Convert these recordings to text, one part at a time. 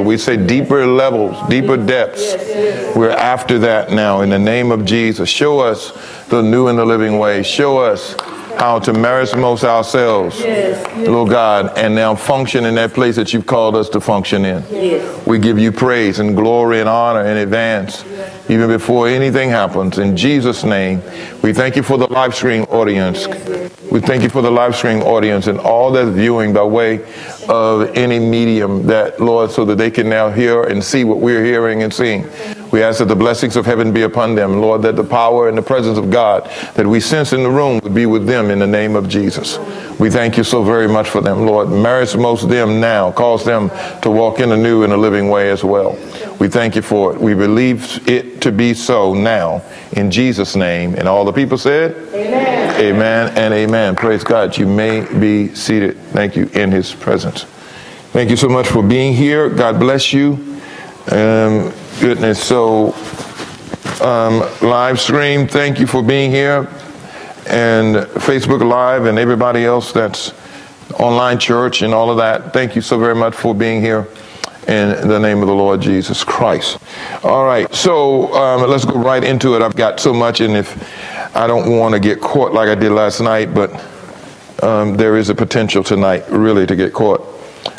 We say deeper levels, deeper depths. We're after that now in the name of Jesus. Show us the new and the living way. Show us how to merismos ourselves, yes, Lord God, and now function in that place that you've called us to function in. Yes. We give you praise and glory and honor in advance, yes. even before anything happens. In Jesus' name, we thank you for the live stream audience. We thank you for the live stream audience and all that's viewing by way of any medium that, Lord, so that they can now hear and see what we're hearing and seeing. We ask that the blessings of heaven be upon them, Lord, that the power and the presence of God that we sense in the room would be with them in the name of Jesus. We thank you so very much for them, Lord. most them now. Cause them to walk in a new and a living way as well. We thank you for it. We believe it to be so now in Jesus' name. And all the people said, Amen. Amen and amen. Praise God. You may be seated. Thank you in his presence. Thank you so much for being here. God bless you. Um, goodness. So, um, live stream, thank you for being here. And Facebook Live and everybody else that's online church and all of that, thank you so very much for being here in the name of the Lord Jesus Christ. All right, so um, let's go right into it. I've got so much, and if I don't want to get caught like I did last night, but um, there is a potential tonight really to get caught.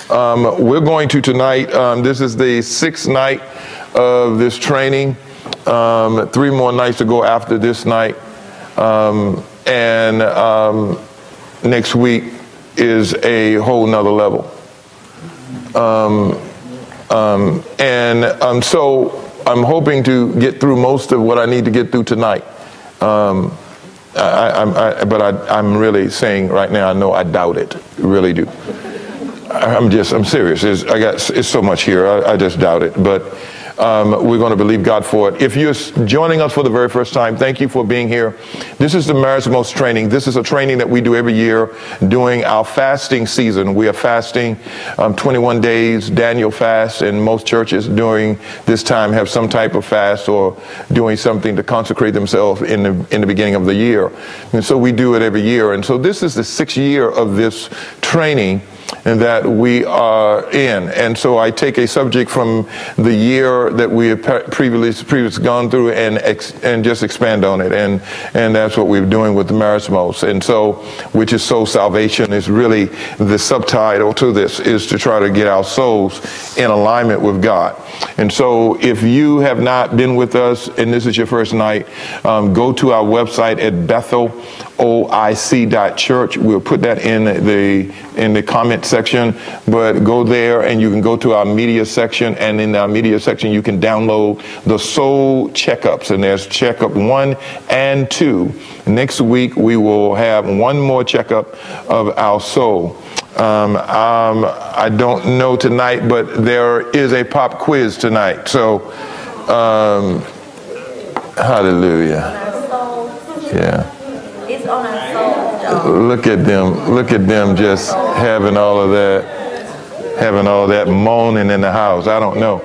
Um, we're going to tonight, um, this is the sixth night of this training. Um, three more nights to go after this night. Um, and um, next week is a whole nother level. Um, um, and um, so I'm hoping to get through most of what I need to get through tonight. I, I, I, but I, am really saying right now, I know I doubt it, really do. I'm just, I'm serious. It's, I got, it's so much here. I, I just doubt it. But um, we're going to believe God for it. If you're joining us for the very first time, thank you for being here. This is the Merismos training. This is a training that we do every year during our fasting season. We are fasting um, 21 days, Daniel fast, and most churches during this time have some type of fast or doing something to consecrate themselves in the, in the beginning of the year. And so we do it every year. And so this is the sixth year of this training and that we are in. And so I take a subject from the year that we have previously, previously gone through and and just expand on it. And and that's what we're doing with the Merismos. And so, which is soul salvation, is really the subtitle to this is to try to get our souls in alignment with God. And so, if you have not been with us and this is your first night, um, go to our website at Bethel oic.church. We'll put that in the in the comment section, but go there and you can go to our media section and in our media section you can download the soul checkups and there's checkup 1 and 2. Next week we will have one more checkup of our soul. Um, um, I don't know tonight, but there is a pop quiz tonight. So, um, hallelujah. Yeah Look at them. Look at them just having all of that, having all that moaning in the house. I don't know.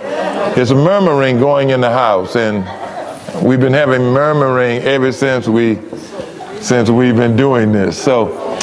There's a murmuring going in the house, and we've been having murmuring ever since we since we've been doing this. So,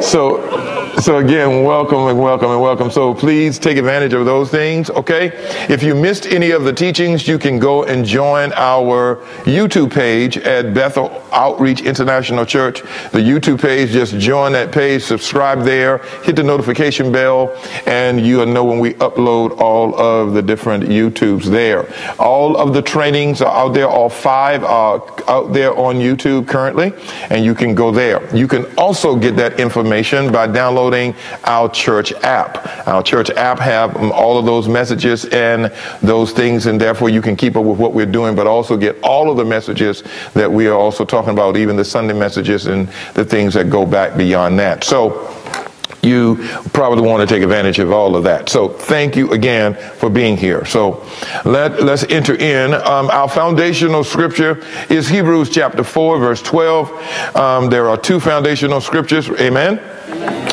so so again, welcome and welcome and welcome. So please take advantage of those things, okay? If you missed any of the teachings, you can go and join our YouTube page at Bethel Outreach International Church. The YouTube page, just join that page, subscribe there, hit the notification bell, and you'll know when we upload all of the different YouTubes there. All of the trainings are out there, all five are out there on YouTube currently, and you can go there. You can also get that information by downloading downloading our church app. Our church app have um, all of those messages and those things, and therefore you can keep up with what we're doing, but also get all of the messages that we are also talking about, even the Sunday messages and the things that go back beyond that. So you probably want to take advantage of all of that. So thank you again for being here. So let, let's enter in. Um, our foundational scripture is Hebrews chapter 4, verse 12. Um, there are two foundational scriptures. Amen.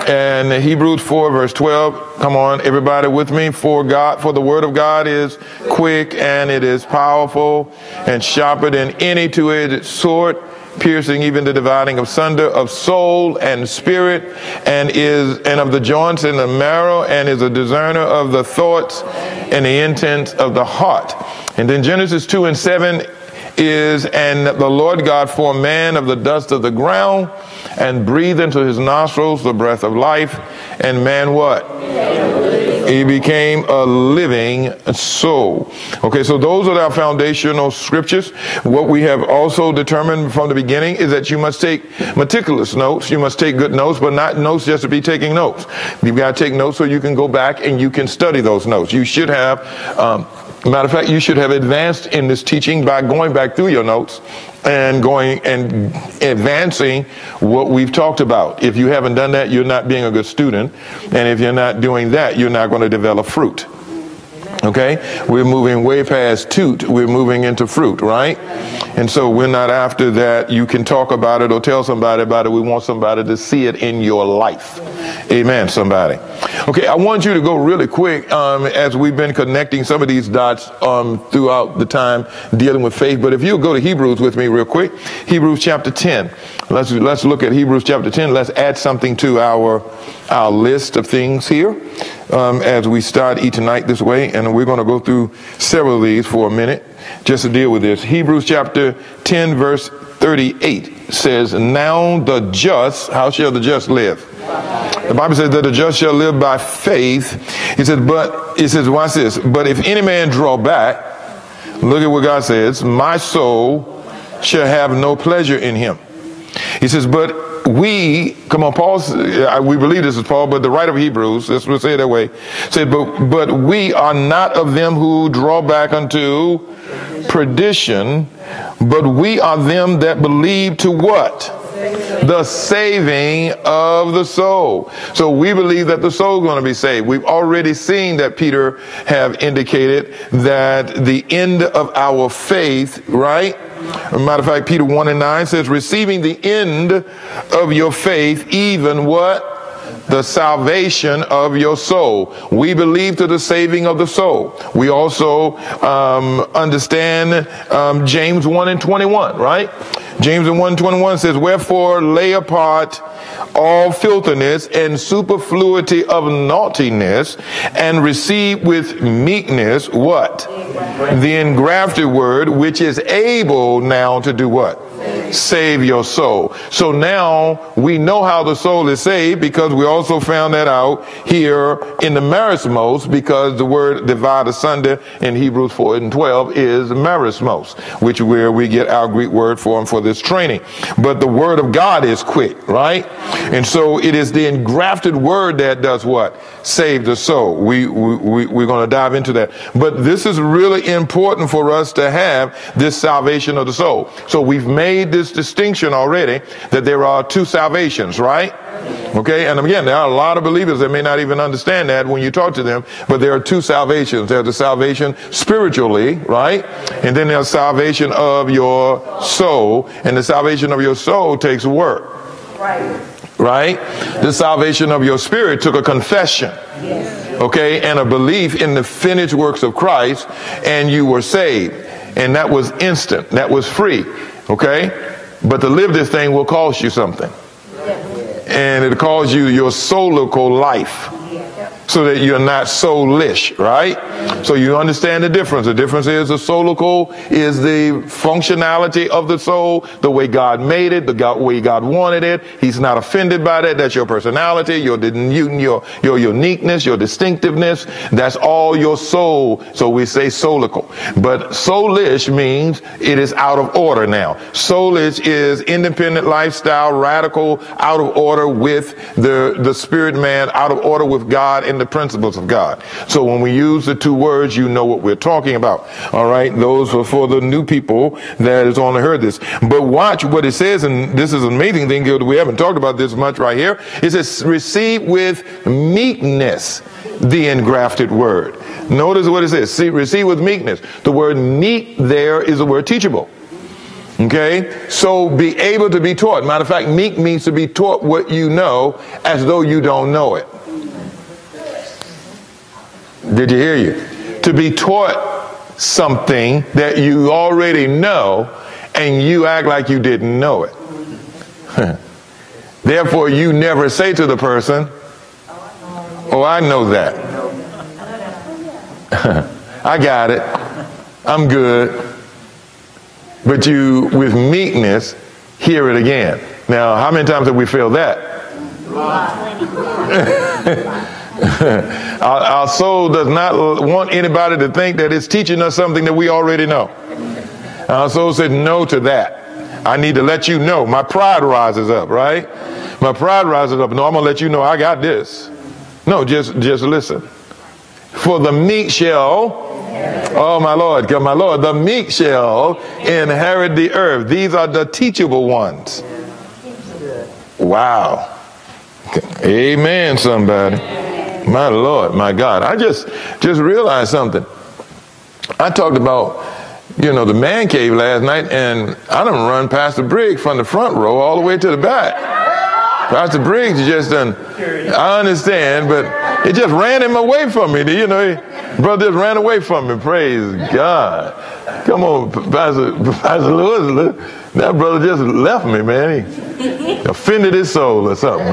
And Hebrews 4, verse 12. Come on, everybody with me. For God, for the word of God is quick and it is powerful and sharper than any two-edged sword piercing even the dividing of sunder of soul and spirit, and is and of the joints and the marrow, and is a discerner of the thoughts and the intents of the heart. And then Genesis 2 and 7 is, and the Lord God formed man of the dust of the ground and breathed into his nostrils the breath of life, and man what? He became a living soul. Okay, so those are our foundational scriptures. What we have also determined from the beginning is that you must take meticulous notes. You must take good notes, but not notes just to be taking notes. You've got to take notes so you can go back and you can study those notes. You should have um, Matter of fact, you should have advanced in this teaching by going back through your notes and going and advancing what we've talked about. If you haven't done that, you're not being a good student. And if you're not doing that, you're not going to develop fruit. Okay? We're moving way past toot. We're moving into fruit, right? And so we're not after that. You can talk about it or tell somebody about it. We want somebody to see it in your life. Amen, somebody. Okay, I want you to go really quick um, as we've been connecting some of these dots um, throughout the time dealing with faith. But if you'll go to Hebrews with me real quick, Hebrews chapter 10. Let's, let's look at Hebrews chapter 10. Let's add something to our, our list of things here um, as we start each night this way. And we're going to go through several of these for a minute just to deal with this. Hebrews chapter 10, verse 38 says, Now the just, how shall the just live? The Bible says that the just shall live by faith. He says, but, it says, watch this, but if any man draw back, look at what God says, my soul shall have no pleasure in him. He says, but we, come on, Paul, we believe this is Paul, but the writer of Hebrews, let's say it that way, said, but, but we are not of them who draw back unto perdition, but we are them that believe to what? the saving of the soul. So we believe that the soul is going to be saved. We've already seen that Peter have indicated that the end of our faith, right? Matter of fact, Peter 1 and 9 says, receiving the end of your faith, even what? the salvation of your soul. We believe to the saving of the soul. We also um, understand um, James 1 and 21, right? James 1 21 says, Wherefore lay apart all filthiness and superfluity of naughtiness and receive with meekness what? The engrafted word, which is able now to do what? Save your soul. So now we know how the soul is saved because we also found that out here in the merismos because the word divide asunder in Hebrews 4 and 12 is merismos, which where we get our Greek word for for this training. But the word of God is quick, right? And so it is the engrafted word that does what? Save the soul. We, we, we're going to dive into that. But this is really important for us to have this salvation of the soul. So we've made this this distinction already that there are two salvations, right? Okay, and again, there are a lot of believers that may not even understand that when you talk to them, but there are two salvations. There's the salvation spiritually, right? And then there's salvation of your soul, and the salvation of your soul takes work. Right. Right? The salvation of your spirit took a confession. Yes. Okay, and a belief in the finished works of Christ, and you were saved. And that was instant. That was free. Okay? But to live this thing will cost you something. And it calls you your soulical life so that you're not soulish, right? So you understand the difference. The difference is the soulical is the functionality of the soul, the way God made it, the way God wanted it. He's not offended by that. That's your personality, your, your, your uniqueness, your distinctiveness. That's all your soul. So we say soulical. But soulish means it is out of order now. Soulish is independent lifestyle, radical, out of order with the, the spirit man, out of order with God and the principles of God. So when we use the two words, you know what we're talking about. All right. Those are for the new people that has only heard this. But watch what it says, and this is an amazing thing. We haven't talked about this much right here. It says, receive with meekness the engrafted word. Notice what it says. See, receive with meekness. The word meek there is the word teachable. Okay? So be able to be taught. Matter of fact, meek means to be taught what you know as though you don't know it. Did you hear you? To be taught something that you already know and you act like you didn't know it. Therefore, you never say to the person, Oh, I know that. I got it. I'm good. But you, with meekness, hear it again. Now, how many times have we felt that? our, our, soul does not want anybody to think that it's teaching us something that we already know. Our soul said no to that. I need to let you know. My pride rises up, right? My pride rises up. No, I'm gonna let you know I got this. No, just just listen. For the meek shall Oh, my Lord, my Lord, the meek shall inherit the earth. These are the teachable ones. Wow. Amen, somebody. My Lord, my God. I just just realized something. I talked about, you know, the man cave last night, and I done run Pastor Briggs from the front row all the way to the back. Pastor Briggs just done, I understand, but it just ran him away from me. You know, brother just ran away from me. Praise God. Come on, Pastor, Pastor Lewis. That brother just left me, man. He offended his soul or something.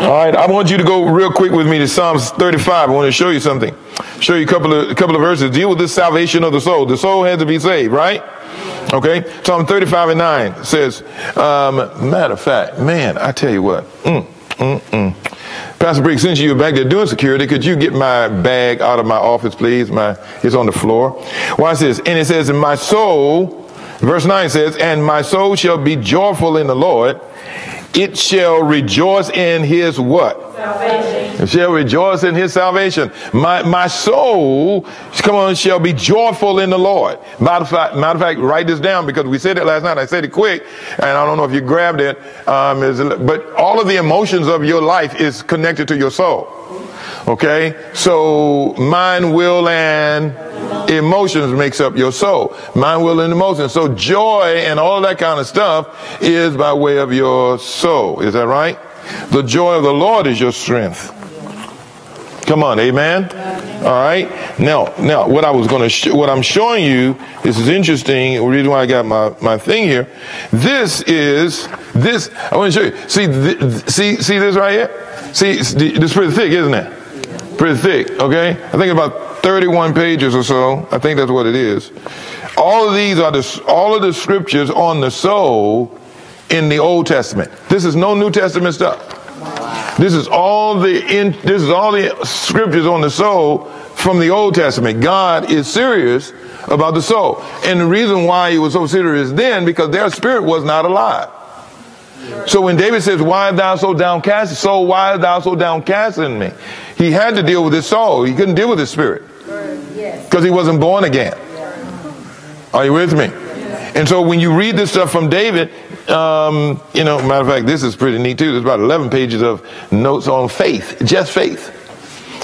All right, I want you to go real quick with me to Psalms 35. I want to show you something. Show you a couple of a couple of verses. Deal with this salvation of the soul. The soul has to be saved, right? Okay. Psalm 35 and 9 says, um, matter of fact, man, I tell you what. Mm, mm, mm. Pastor Briggs, since you're back there doing security, could you get my bag out of my office, please? My it's on the floor. Watch this. And it says, "In my soul," verse 9 says, "And my soul shall be joyful in the Lord." It shall rejoice in his what? Salvation. It shall rejoice in his salvation. My, my soul, come on, shall be joyful in the Lord. Matter of fact, matter of fact, write this down because we said it last night. I said it quick, and I don't know if you grabbed it. Um, but all of the emotions of your life is connected to your soul. Okay? So mind, will, and emotions makes up your soul. Mind, will, and emotions. So joy and all that kind of stuff is by way of your soul. Is that right? The joy of the Lord is your strength. Come on, amen. All right. Now, now, what I was going to, sh- what I'm showing you, this is interesting. The reason why I got my my thing here. This is this. I want to show you. See, th- see, see this right here. See, this is pretty thick, isn't it? Pretty thick, okay? I think about 31 pages or so. I think that's what it is. All of these are the, all of the scriptures on the soul in the Old Testament. This is no New Testament stuff. This is all the in, this is all the scriptures on the soul from the Old Testament. God is serious about the soul. And the reason why he was so serious then, because their spirit was not alive. So when David says, Why art thou so downcast? So why art thou so downcast in me? He had to deal with his soul. He couldn't deal with his spirit. Because he wasn't born again. Are you with me? And so when you read this stuff from David, um, you know, matter of fact, this is pretty neat too. There's about 11 pages of notes on faith, just faith.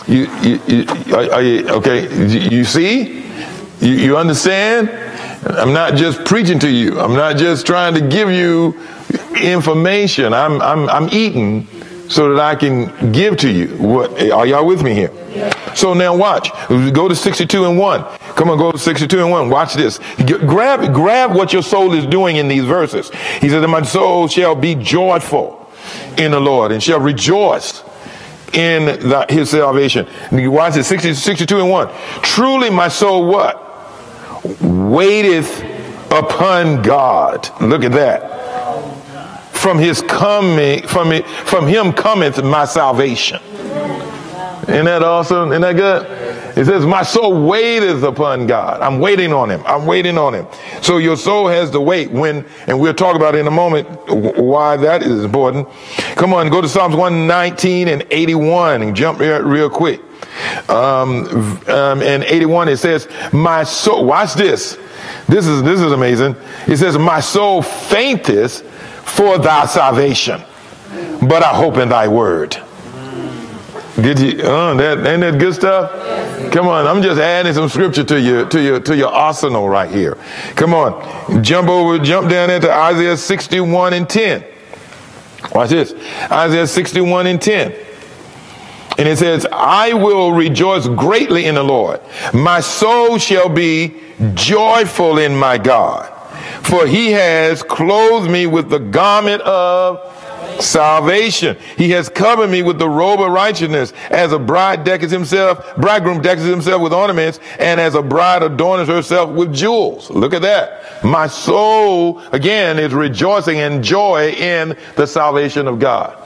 You, you, you, are, are you okay? You see? You, you understand? I'm not just preaching to you. I'm not just trying to give you information. I'm, I'm, I'm eating so that I can give to you. What, are y'all with me here? So now watch. Go to 62 and 1. Come on, go to 62 and 1. Watch this. Grab, grab what your soul is doing in these verses. He says, My soul shall be joyful in the Lord and shall rejoice in the, his salvation. Watch it, 60, 62 and 1. Truly my soul what? Waiteth upon God. Look at that from his coming, from, it, from him cometh my salvation. Isn't that awesome? Isn't that good? It says, My soul waiteth upon God. I'm waiting on him. I'm waiting on him. So your soul has to wait when, and we'll talk about in a moment why that is important. Come on, go to Psalms 119 and 81 and jump here real quick. Um, um, and 81 it says, My soul, watch this. This is this is amazing. It says, My soul fainteth for thy salvation. But I hope in thy word. Did you? Oh, that ain't that good stuff? Come on, I'm just adding some scripture to your to your to your arsenal right here. Come on, jump over, jump down into Isaiah 61 and 10. Watch this, Isaiah 61 and 10. And it says, I will rejoice greatly in the Lord. My soul shall be joyful in my God, for he has clothed me with the garment of salvation. He has covered me with the robe of righteousness, as a bride decketh himself, bridegroom decketh himself with ornaments, and as a bride adorns herself with jewels. Look at that. My soul, again, is rejoicing in joy in the salvation of God.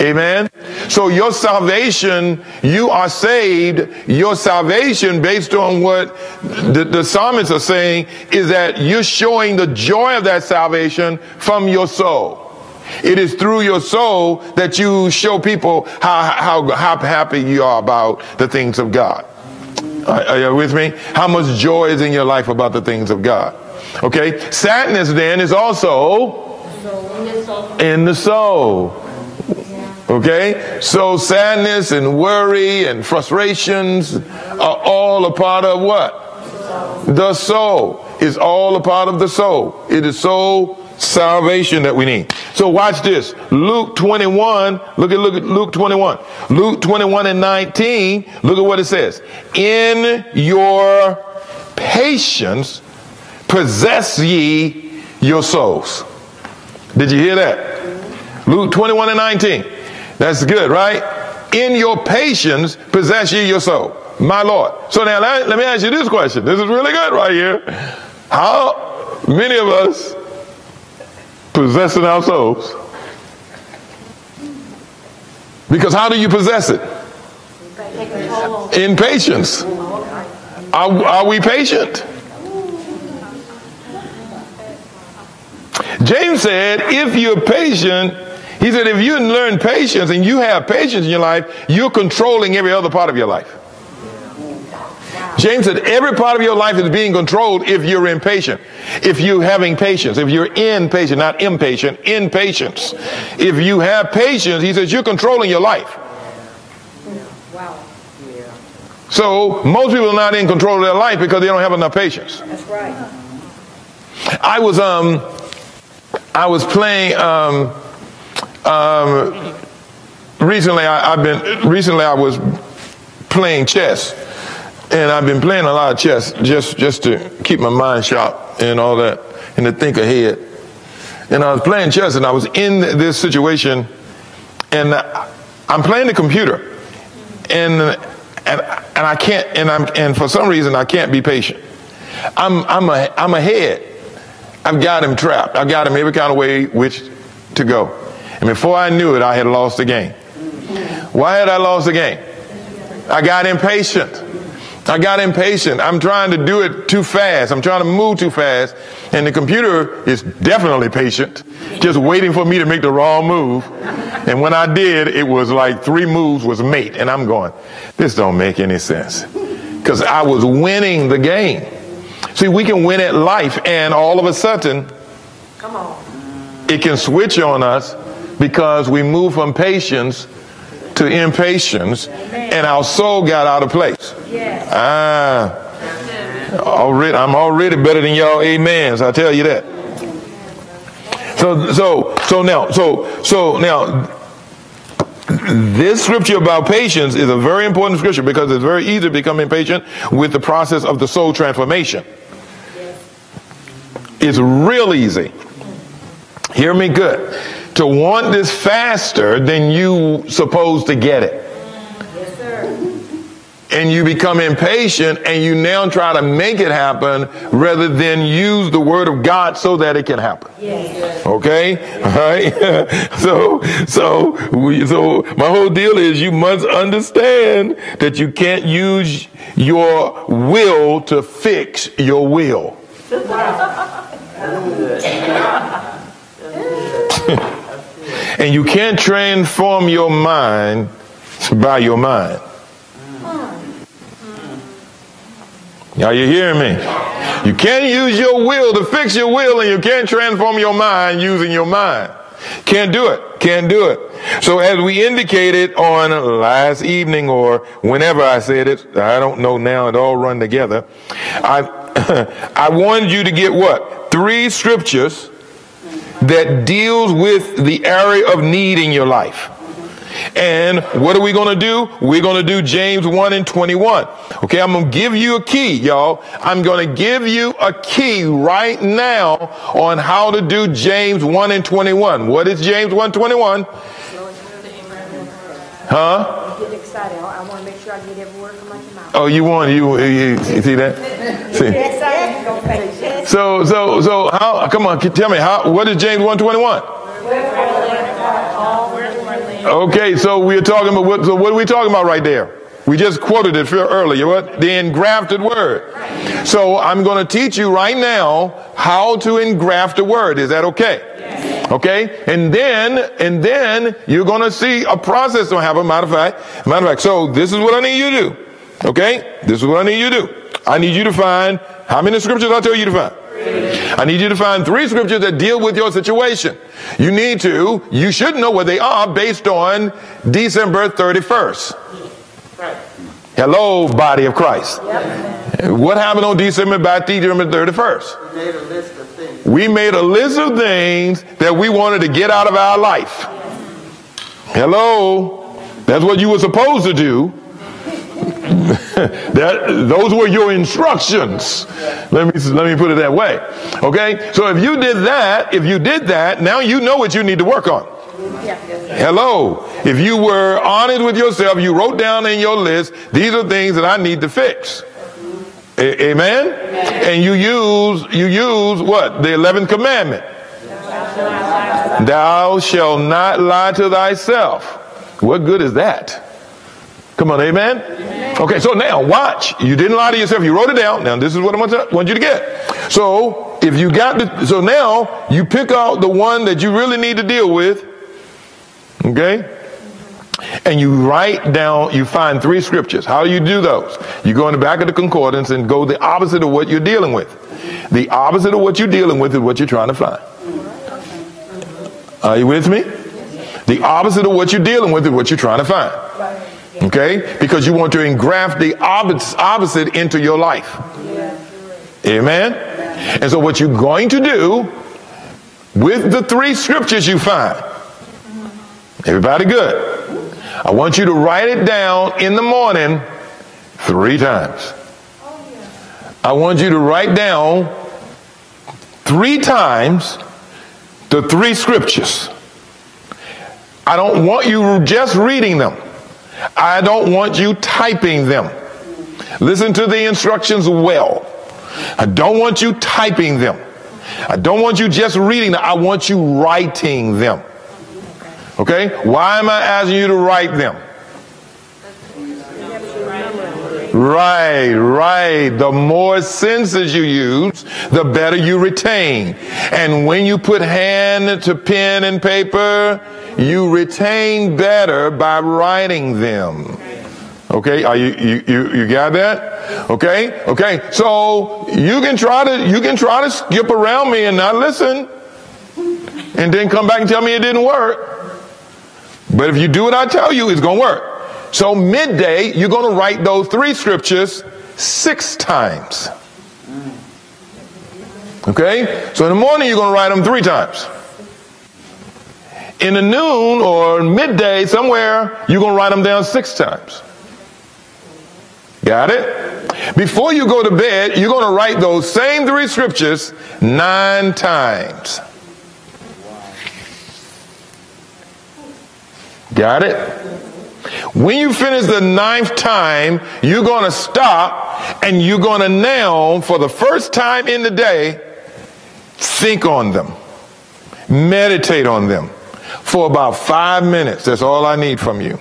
Amen. So your salvation, you are saved. Your salvation, based on what the, the psalmists are saying, is that you're showing the joy of that salvation from your soul. It is through your soul that you show people how, how, how happy you are about the things of God. Are, are you with me? How much joy is in your life about the things of God? Okay. Sadness then is also in the soul. Okay? So sadness and worry and frustrations are all a part of what? The soul. Is all a part of the soul. It is soul salvation that we need. So watch this. Luke 21, look at look at Luke 21. Luke 21 and 19, look at what it says. In your patience possess ye your souls. Did you hear that? Luke 21 and 19. That's good, right? In your patience possess ye your soul. My Lord. So now let, me ask you this question. This is really good right here. How many of us possessing our souls. Because how do you possess it? In patience. Are, are we patient? James said, if you're patient, he said, if you learn patience and you have patience in your life, you're controlling every other part of your life. James said every part of your life is being controlled if you're impatient. If you're having patience. If you're impatient, not impatient, impatience. If you have patience, he says you're controlling your life. Wow. So most people are not in control of their life because they don't have enough patience. That's right. I was um I was playing um um recently I, I've been recently I was playing chess and I've been playing a lot of chess just, just to keep my mind sharp and all that and to think ahead. And I was playing chess and I was in this situation and I'm playing the computer and, and, and I can't, and I'm, and for some reason I can't be patient. I'm, I'm, a, I'm ahead. I've got him trapped. I've got him every kind of way which to go. And before I knew it, I had lost the game. Why had I lost the game? I got impatient. I got impatient. I'm trying to do it too fast. I'm trying to move too fast. And the computer is definitely patient, just waiting for me to make the wrong move. And when I did, it was like three moves was mate. And I'm going, this don't make any sense. Because I was winning the game. See, we can win at life and all of a sudden, Come on. it can switch on us because we move from patience to impatience and our soul got out of place. Yes. Ah. Already, I'm already better than y'all amens. I tell you that. So, so, so now, so, so now, this scripture about patience is a very important scripture because it's very easy to become impatient with the process of the soul transformation. It's real easy. Hear me good to want this faster than you supposed to get it. Yes, sir. And you become impatient and you now try to make it happen rather than use the word of God so that it can happen. Yes. Okay? All right. so, so, we, so my whole deal is you must understand that you can't use your will to fix your will. And you can't transform your mind by your mind. Are you hearing me? You can't use your will to fix your will, and you can't transform your mind using your mind. Can't do it. Can't do it. So as we indicated on last evening or whenever I said it, I don't know now, it all run together. I, I wanted you to get what? Three scriptures that deals with the area of need in your life. And what are we going to do? We're going to do James 1 and 21. Okay, I'm going to give you a key, y'all. I'm going to give you a key right now on how to do James 1 and 21. What is James 1 21? Huh? Getting excited. I want to make sure I get every word from my mouth. Oh, you want you, you, you see that? See? So so so how? Come on, tell me how. What is James one twenty one? Okay, so we're talking about what? So what are we talking about right there? We just quoted it earlier. What the engrafted word. So I'm going to teach you right now how to engraft a word. Is that okay? Okay, and then and then you're going to see a process to happen. Matter of fact, matter of fact. So this is what I need you to do. Okay, this is what I need you to do. I need you to find how many scriptures I tell you to find. I need you to find three scriptures that deal with your situation. You need to, you should know where they are based on December 31st. Hello, body of Christ. What happened on December by December 31st? We made a list of things. We made a list of things that we wanted to get out of our life. Hello. That's what you were supposed to do. that those were your instructions. Let me let me put it that way. Okay? So if you did that, if you did that, now you know what you need to work on. Hello. If you were honest with yourself, you wrote down in your list, these are things that I need to fix. A- amen? Amen? And you use you use what? The 11th commandment. Thou shalt not lie to thyself. What good is that? Come on, amen? amen? Okay, so now watch. You didn't lie to yourself. You wrote it down. Now this is what I want, you to get. So if you got the, so now you pick out the one that you really need to deal with. Okay? And you write down, you find three scriptures. How do you do those? You go in the back of the concordance and go the opposite of what you're dealing with. The opposite of what you're dealing with is what you're trying to find. Are you with me? The opposite of what you're dealing with is what you're trying to find. Okay? Because you want to engraft the opposite into your life. Amen? And so, what you're going to do with the three scriptures you find, everybody good? I want you to write it down in the morning three times. I want you to write down three times the three scriptures. I don't want you just reading them. I don't want you typing them. Listen to the instructions well. I don't want you typing them. I don't want you just reading them. I want you writing them. Okay? Why am I asking you to write them? Right, right. The more senses you use, the better you retain. And when you put hand to pen and paper, you retain better by writing them. Okay, are you, you, you, you got that? Okay, okay. So you can try to, you can try to skip around me and not listen and then come back and tell me it didn't work. But if you do what I tell you, it's going to work. So midday, you're going to write those three scriptures six times. Okay? So in the morning, you're going to write them three times. In the noon or midday, somewhere, you're going to write them down six times. Got it? Before you go to bed, you're going to write those same three scriptures nine times. Got it? When you finish the ninth time, you're going to stop and you're going to now, for the first time in the day, think on them, meditate on them for about five minutes. That's all I need from you.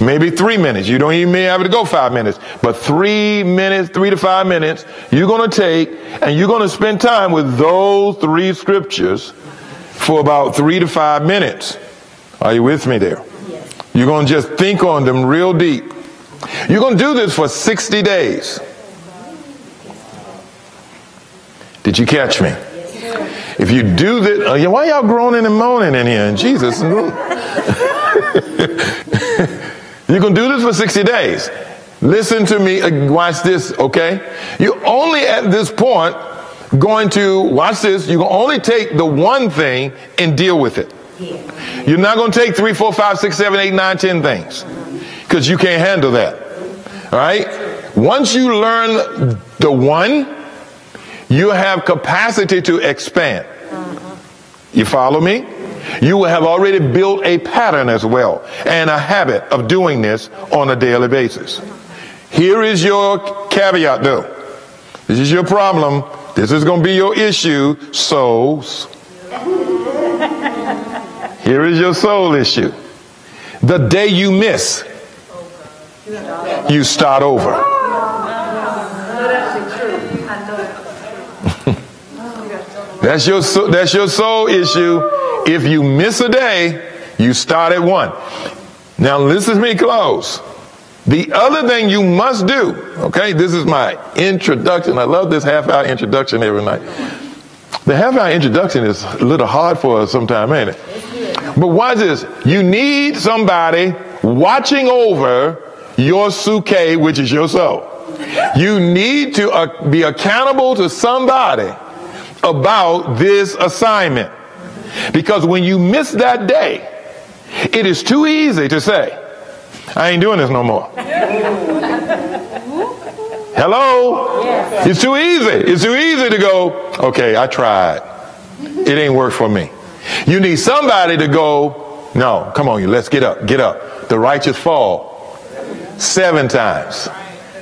Maybe three minutes. You don't even may have to go five minutes, but three minutes, three to five minutes, you're going to take and you're going to spend time with those three scriptures for about three to five minutes. Are you with me there? You're going to just think on them real deep. You're going to do this for 60 days. Did you catch me? If you do this, uh, why y'all groaning and moaning in here? Jesus. Going to do this for 60 days. Listen to me. Uh, watch this, okay? You're only at this point going to, watch this, you can only take the one thing and deal with it. You're not going to take three, four, five, six, seven, eight, nine, ten things because you can't handle that. All right? Once you learn the one, you have capacity to expand. Uh-huh. You follow me? You will have already built a pattern as well and a habit of doing this on a daily basis. Here is your caveat though. This is your problem. This is going to be your issue. Souls. Here is your soul issue. The day you miss, you start over. That's your that's your soul issue. If you miss a day, you start at one. Now listen to me close. The other thing you must do, okay, this is my introduction. I love this half hour introduction every night. The half hour introduction is a little hard for us sometimes, ain't it? But watch this. You need somebody watching over your psuche, which is your soul. You need to uh, be accountable to somebody about this assignment. Because when you miss that day, it is too easy to say, I ain't doing this no more. Hello? It's too easy. It's too easy to go, okay, I tried. It ain't worked for me. You need somebody to go, no, come on, you, let's get up, get up. The righteous fall seven times.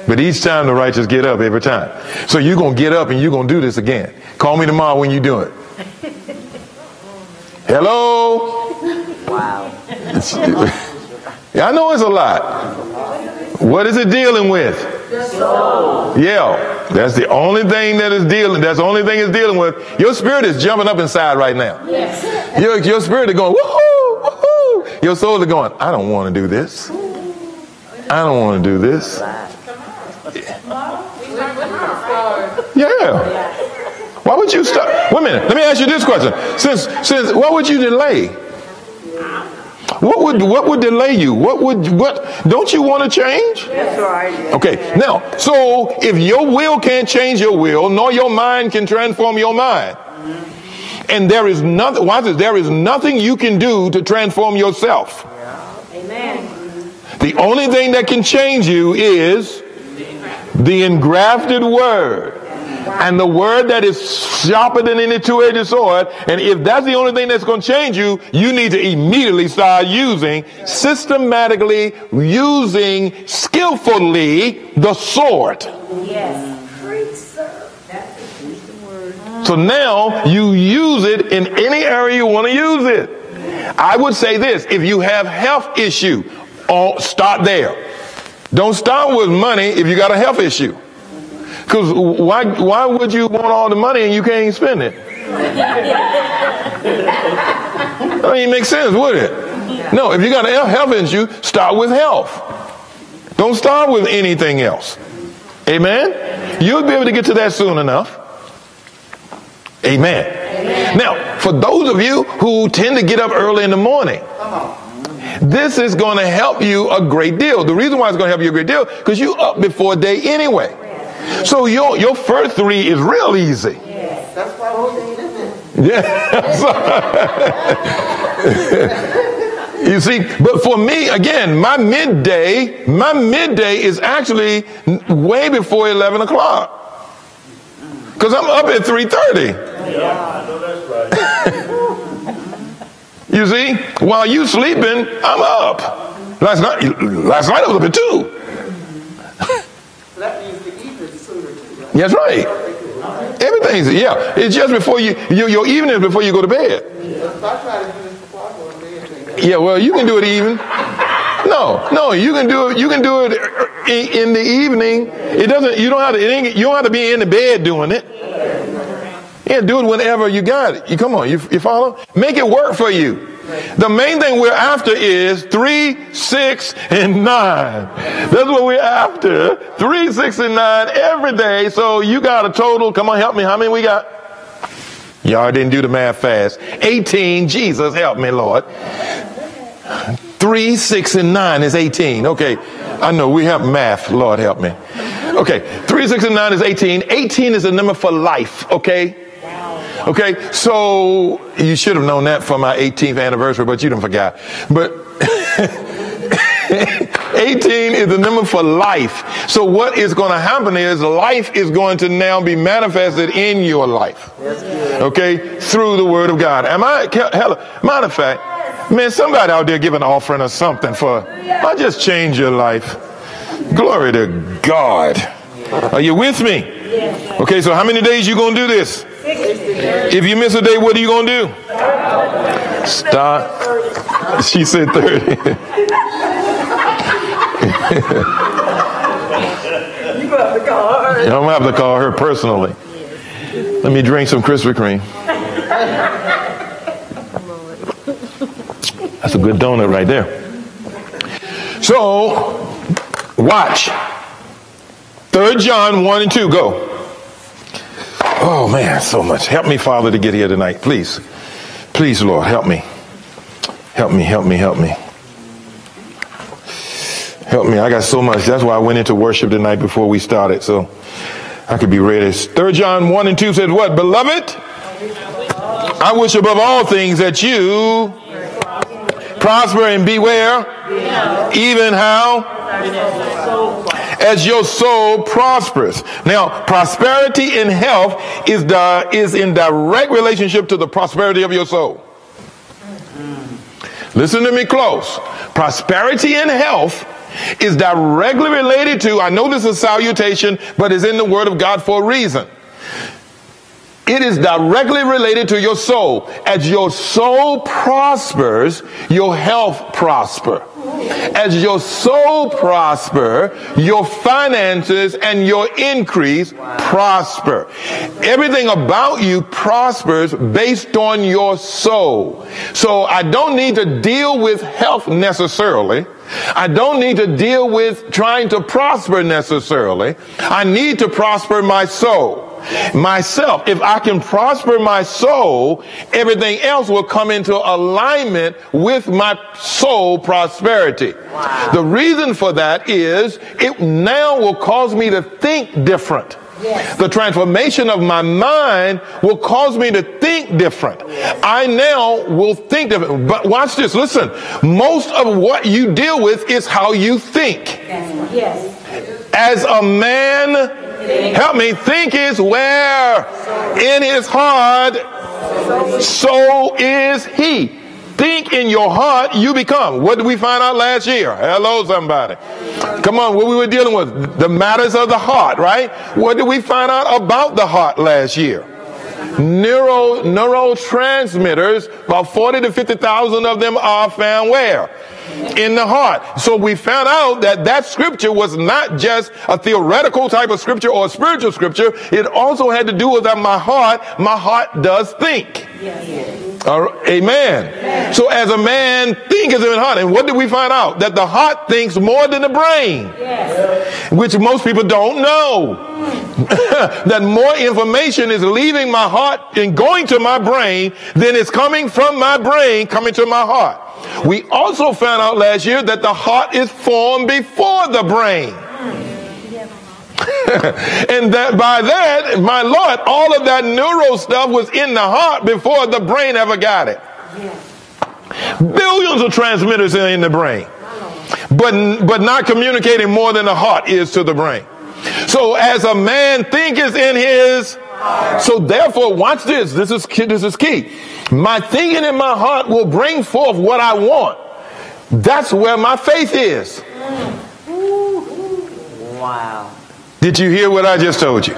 But each time the righteous get up every time. So you're going to get up and you're going to do this again. Call me tomorrow when you do it. Hello? Wow. I know it's a lot. What is it dealing with? Yeah, that's the only thing that is dealing. That's the only thing it's dealing with. Your spirit is jumping up inside right now. Yes. Your, your spirit is going woohoo, woohoo. Your soul is going. I don't want to do this. I don't want to do this. Yeah. Why would you stop? Wait a minute. Let me ask you this question. Since, since, what would you delay? What would what would delay you? What would what? Don't you want to change? That's right. Okay. Now, so if your will can't change your will, nor your mind can transform your mind, and there is nothing. Why this? There is nothing you can do to transform yourself. Amen. The only thing that can change you is the engrafted word. And the word that is sharper than any two-edged sword. And if that's the only thing that's going to change you, you need to immediately start using, systematically using skillfully the sword. Yes. So now you use it in any area you want to use it. I would say this, if you have health issue, oh, start there. Don't start with money if you got a health issue. Because why, why would you want all the money and you can't spend it? I mean, it makes sense, would it? No, if you got health issue, start with health. Don't start with anything else. Amen? You'll be able to get to that soon enough. Amen. Amen. Now, for those of you who tend to get up early in the morning, this is going to help you a great deal. The reason why it's going to help you a great deal because you up before day anyway. So your your first three is real easy. Yes. That's why Yeah. you see, but for me, again, my midday, my midday is actually way before eleven o'clock. Because I'm up at three thirty. Yeah, I know that's right. you see, while you sleeping, I'm up. Last night, last night I was up at two. That's right. Everything's yeah. It's just before you, you your evening before you go to bed. Yeah, well, you can do it even. No, no, you can do it. You can do it in the evening. It doesn't. You don't have to. you don't have to be in the bed doing it. Yeah, do it whenever you got it. You come on. You, you follow? Make it work for you. The main thing we're after is three, six, and nine. That's what we're after. Three, six, and nine every day. So you got a total. Come on, help me. How many we got? Y'all didn't do the math fast. 18. Jesus, help me, Lord. Three, six, and nine is 18. Okay. I know we have math. Lord, help me. Okay. Three, six, and nine is 18. 18 is a number for life. Okay. Okay, so you should have known that for my 18th anniversary, but you didn't forget. But 18 is the number for life. So what is going to happen is life is going to now be manifested in your life. Okay, through the word of God. Am I? Hell, matter of fact, man, somebody out there give an offering or something for. I just change your life. Glory to God. Are you with me? Okay, so how many days you gonna do this? If you miss a day, what are you gonna do? Stop. She said 30. you have to call her. I'm gonna have to call her personally. Let me drink some Krispy Kreme. That's a good donut right there. So, watch. Third John 1 and 2, go. Oh man, so much. Help me, Father, to get here tonight. Please. Please, Lord, help me. Help me, help me, help me. Help me. I got so much. That's why I went into worship tonight before we started. So I could be ready. Third John 1 and 2 said what? Beloved, I wish above all things that you prosper and beware, even how as your soul prospers. Now, prosperity in health is the is in direct relationship to the prosperity of your soul. Listen to me close. Prosperity in health is directly related to, I know this is salutation, but is in the word of God for a reason. It is directly related to your soul. As your soul prospers, your health prosper. As your soul prosper, your finances and your increase prosper. Everything about you prospers based on your soul. So I don't need to deal with health necessarily. I don't need to deal with trying to prosper necessarily. I need to prosper my soul myself. If I can prosper my soul, everything else will come into alignment with my soul prosperity. Wow. The reason for that is it now will cause me to think different. Yes. The transformation of my mind will cause me to think different. I now will think different. But watch this. Listen. Most of what you deal with is how you think. Yes. As a man Help me. Think is where in his heart, so is he. Think in your heart, you become. What did we find out last year? Hello, somebody. Come on, what we were dealing with? The matters of the heart, right? What did we find out about the heart last year? Neuro, neurotransmitters, about 40 to 50,000 of them are found where? In the heart. So we found out that that scripture was not just a theoretical type of scripture or a spiritual scripture. It also had to do with that my heart, my heart does think. Uh, amen. amen. So as a man thinketh in heart, and what did we find out? That the heart thinks more than the brain, yes. which most people don't know. that more information is leaving my heart and going to my brain than is coming from my brain coming to my heart. We also found out last year that the heart is formed before the brain. and that by that, my Lord, all of that neuro stuff was in the heart before the brain ever got it. Billions of transmitters are in the brain, but, but not communicating more than the heart is to the brain. So as a man thinketh in his so therefore, watch this. This is this is key. My thinking in my heart will bring forth what I want. That's where my faith is. Wow. Did you hear what I just told you?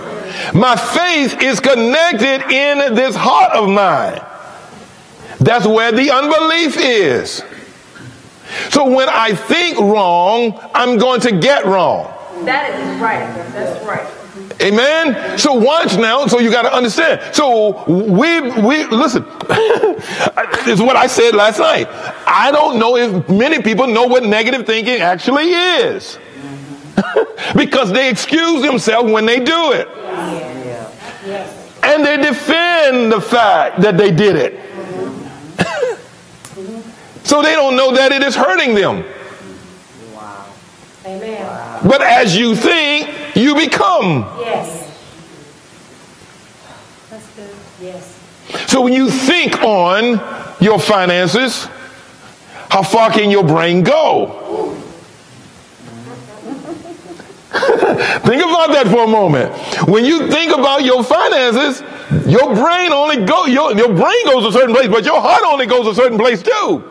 My faith is connected in this heart of mine. That's where the unbelief is. So when I think wrong, I'm going to get wrong. That is right. That's right. Amen. So watch now. So you got to understand. So we we listen. is what I said last night. I don't know if many people know what negative thinking actually is, because they excuse themselves when they do it, and they defend the fact that they did it. so they don't know that it is hurting them. Wow. Amen. But as you think, you become. Yes. That's good. Yes. So when you think on your finances, how far can your brain go? think about that for a moment. When you think about your finances, your brain only go your, your brain goes a certain place, but your heart only goes a certain place too.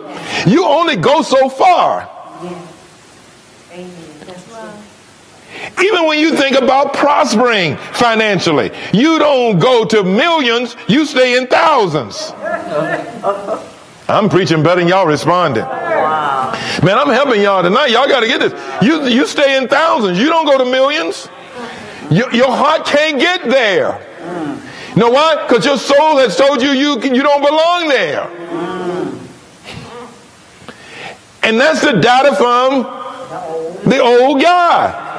You only go so far. Even when you think about prospering financially, you don't go to millions, you stay in thousands. I'm preaching better than y'all responding. Man, I'm helping y'all tonight. Y'all got to get this. You, you stay in thousands. You don't go to millions. Your, your heart can't get there. You know why? Because your soul has told you you, you don't belong there. Mm. And that's the data from the old guy.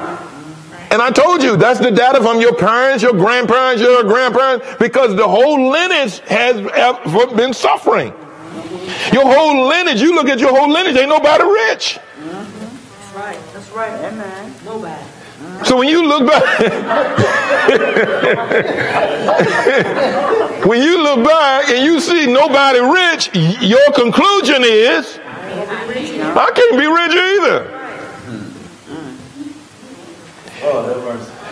And I told you, that's the data from your parents, your grandparents, your grandparents, because the whole lineage has been suffering. Your whole lineage, you look at your whole lineage, ain't nobody rich. That's right. That's right. Amen. Nobody. So when you look back, when you look back and you see nobody rich, your conclusion is, I can't be rich either.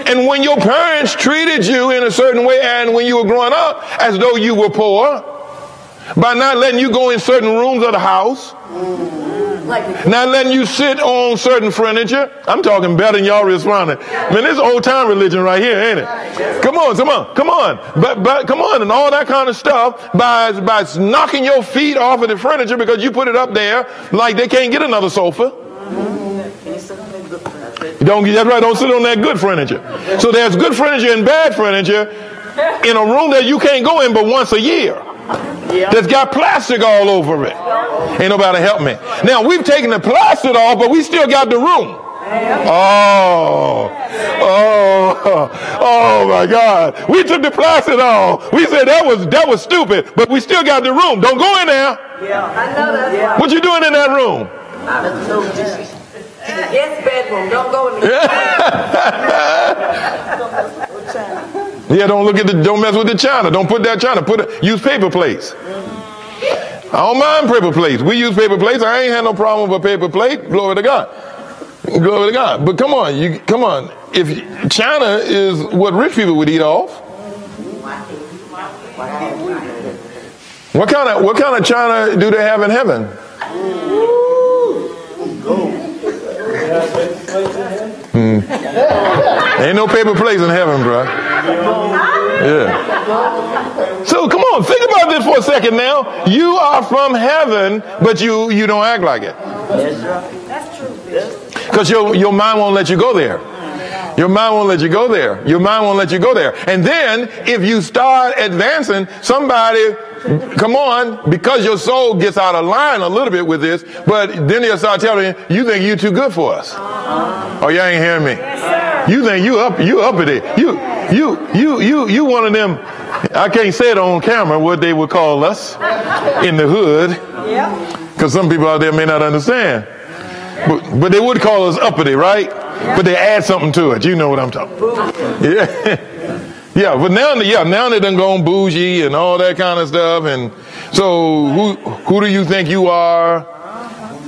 And when your parents treated you in a certain way and when you were growing up as though you were poor, by not letting you go in certain rooms of the house, not letting you sit on certain furniture. I'm talking better than y'all responding. Man, this old time religion right here, ain't it? Come on, come on, come on. But but come on, and all that kind of stuff by by knocking your feet off of the furniture because you put it up there like they can't get another sofa. Don't get that's right, don't sit on that good furniture. So there's good furniture and bad furniture in a room that you can't go in but once a year. That's got plastic all over it. Ain't nobody help me. Now we've taken the plastic off, but we still got the room. Oh, oh, oh my God. We took the plastic off. We said that was that was stupid, but we still got the room. Don't go in there. Yeah, I know that. What you doing in that room? Yes, bedroom. Don't go in there. yeah, don't look at the. Don't mess with the china. Don't put that china. Put it. Use paper plates. I don't mind paper plates. We use paper plates. I ain't had no problem with a paper plate. Glory to God. Glory to God. But come on, you come on. If china is what rich people would eat off, what kind of what kind of china do they have in heaven? Hmm. Ain't no paper plates in heaven, bro. Yeah. So come on, think about this for a second now. You are from heaven, but you you don't act like it. That's true. Because your your mind won't let you go there. Your mind won't let you go there. Your mind won't let you go there. And then if you start advancing, somebody Come on, because your soul gets out of line a little bit with this, but then they'll start telling you, you think you're too good for us. Oh, y'all ain't hearing me. You think you up, you up at it. You, you, you, you, you one of them, I can't say it on camera what they would call us in the hood. Because some people out there may not understand. But, but they would call us uppity, right? But they add something to it. You know what I'm talking about. Yeah. Yeah, but now, yeah, now they done gone bougie and all that kind of stuff. And so who, who do you think you are?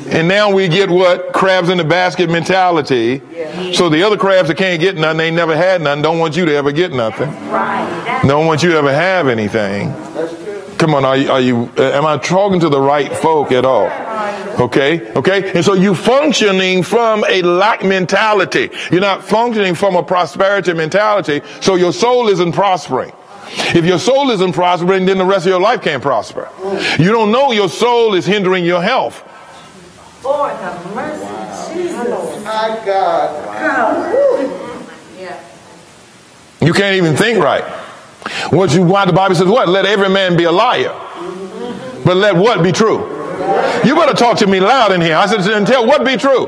And now we get what? Crabs in the basket mentality. So the other crabs that can't get nothing, they never had nothing, don't want you to ever get nothing. Right. Don't want you to ever have anything. Come on, are you, are you am I talking to the right folk at all? Okay, okay. And so you functioning from a lack mentality. You're not functioning from a prosperity mentality. So your soul isn't prospering. If your soul isn't prospering, then the rest of your life can't prosper. You don't know your soul is hindering your health. Lord have mercy. Jesus. My God. You can't even think right. What you, why the Bible says what? Let every man be a liar. But let what be true? You better talk to me loud in here. I said, and tell what be true.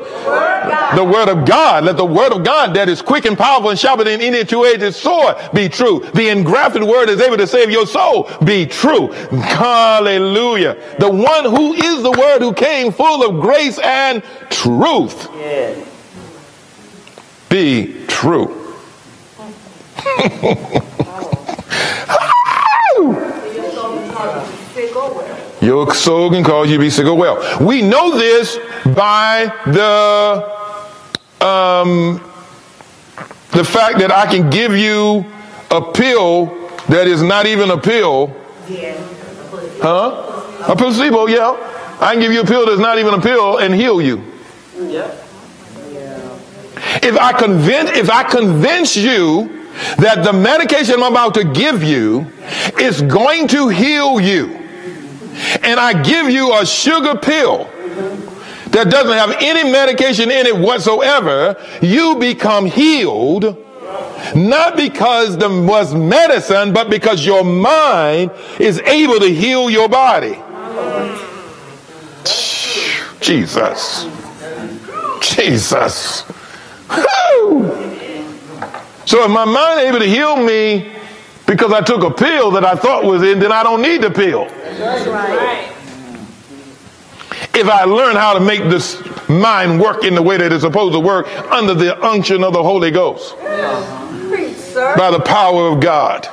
The word of God. Let the word of God that is quick and powerful and sharper than any two-edged sword be true. The engrafted word is able to save your soul. Be true. Hallelujah. The one who is the word who came full of grace and truth. Be true. Your soul can cause you to be sick or well. We know this by the um, the fact that I can give you a pill that is not even a pill. Huh? A placebo, yeah. I can give you a pill that's not even a pill and heal you. If I convince if I convince you that the medication I'm about to give you is going to heal you, and I give you a sugar pill that doesn't have any medication in it whatsoever, you become healed. Not because there was medicine, but because your mind is able to heal your body. Jesus. Jesus. Woo! So if my mind able to heal me because I took a pill that I thought was in, then I don't need the pill. That's right. If I learn how to make this mind work in the way that it's supposed to work under the unction of the Holy Ghost. By the power of God.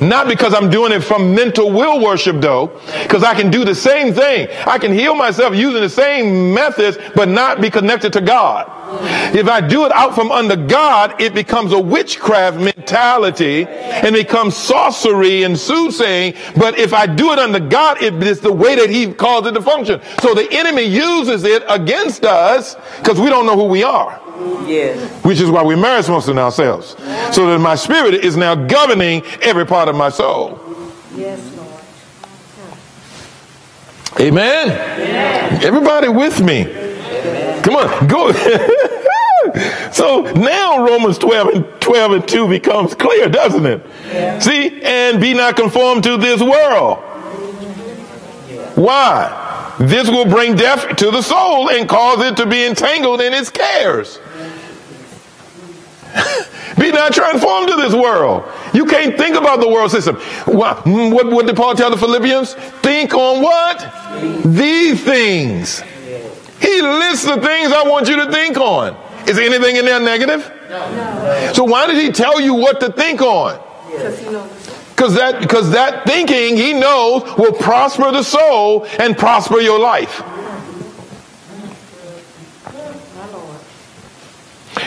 Not because I'm doing it from mental will worship though, because I can do the same thing. I can heal myself using the same methods, but not be connected to God. If I do it out from under God, it becomes a witchcraft mentality and becomes sorcery and soothsaying. But if I do it under God, it is the way that He calls it to function. So the enemy uses it against us because we don't know who we are. Yes. Which is why we merismos of ourselves. So that my spirit is now governing every part of my soul. Yes, Lord. Amen. Amen. Everybody with me. Amen. Come on, go. so now Romans 12 and 12 and 2 becomes clear, doesn't it? See, and be not conformed to this world. Why? This will bring death to the soul and cause it to be entangled in its cares. Be not transformed to this world. You can't think about the world system. What, mm, what, what did Paul tell the Philippians? Think on what? These things. He lists the things I want you to think on. Is anything in there negative? No. So why did he tell you what to think on? Because that because that thinking he knows will prosper the soul and prosper your life.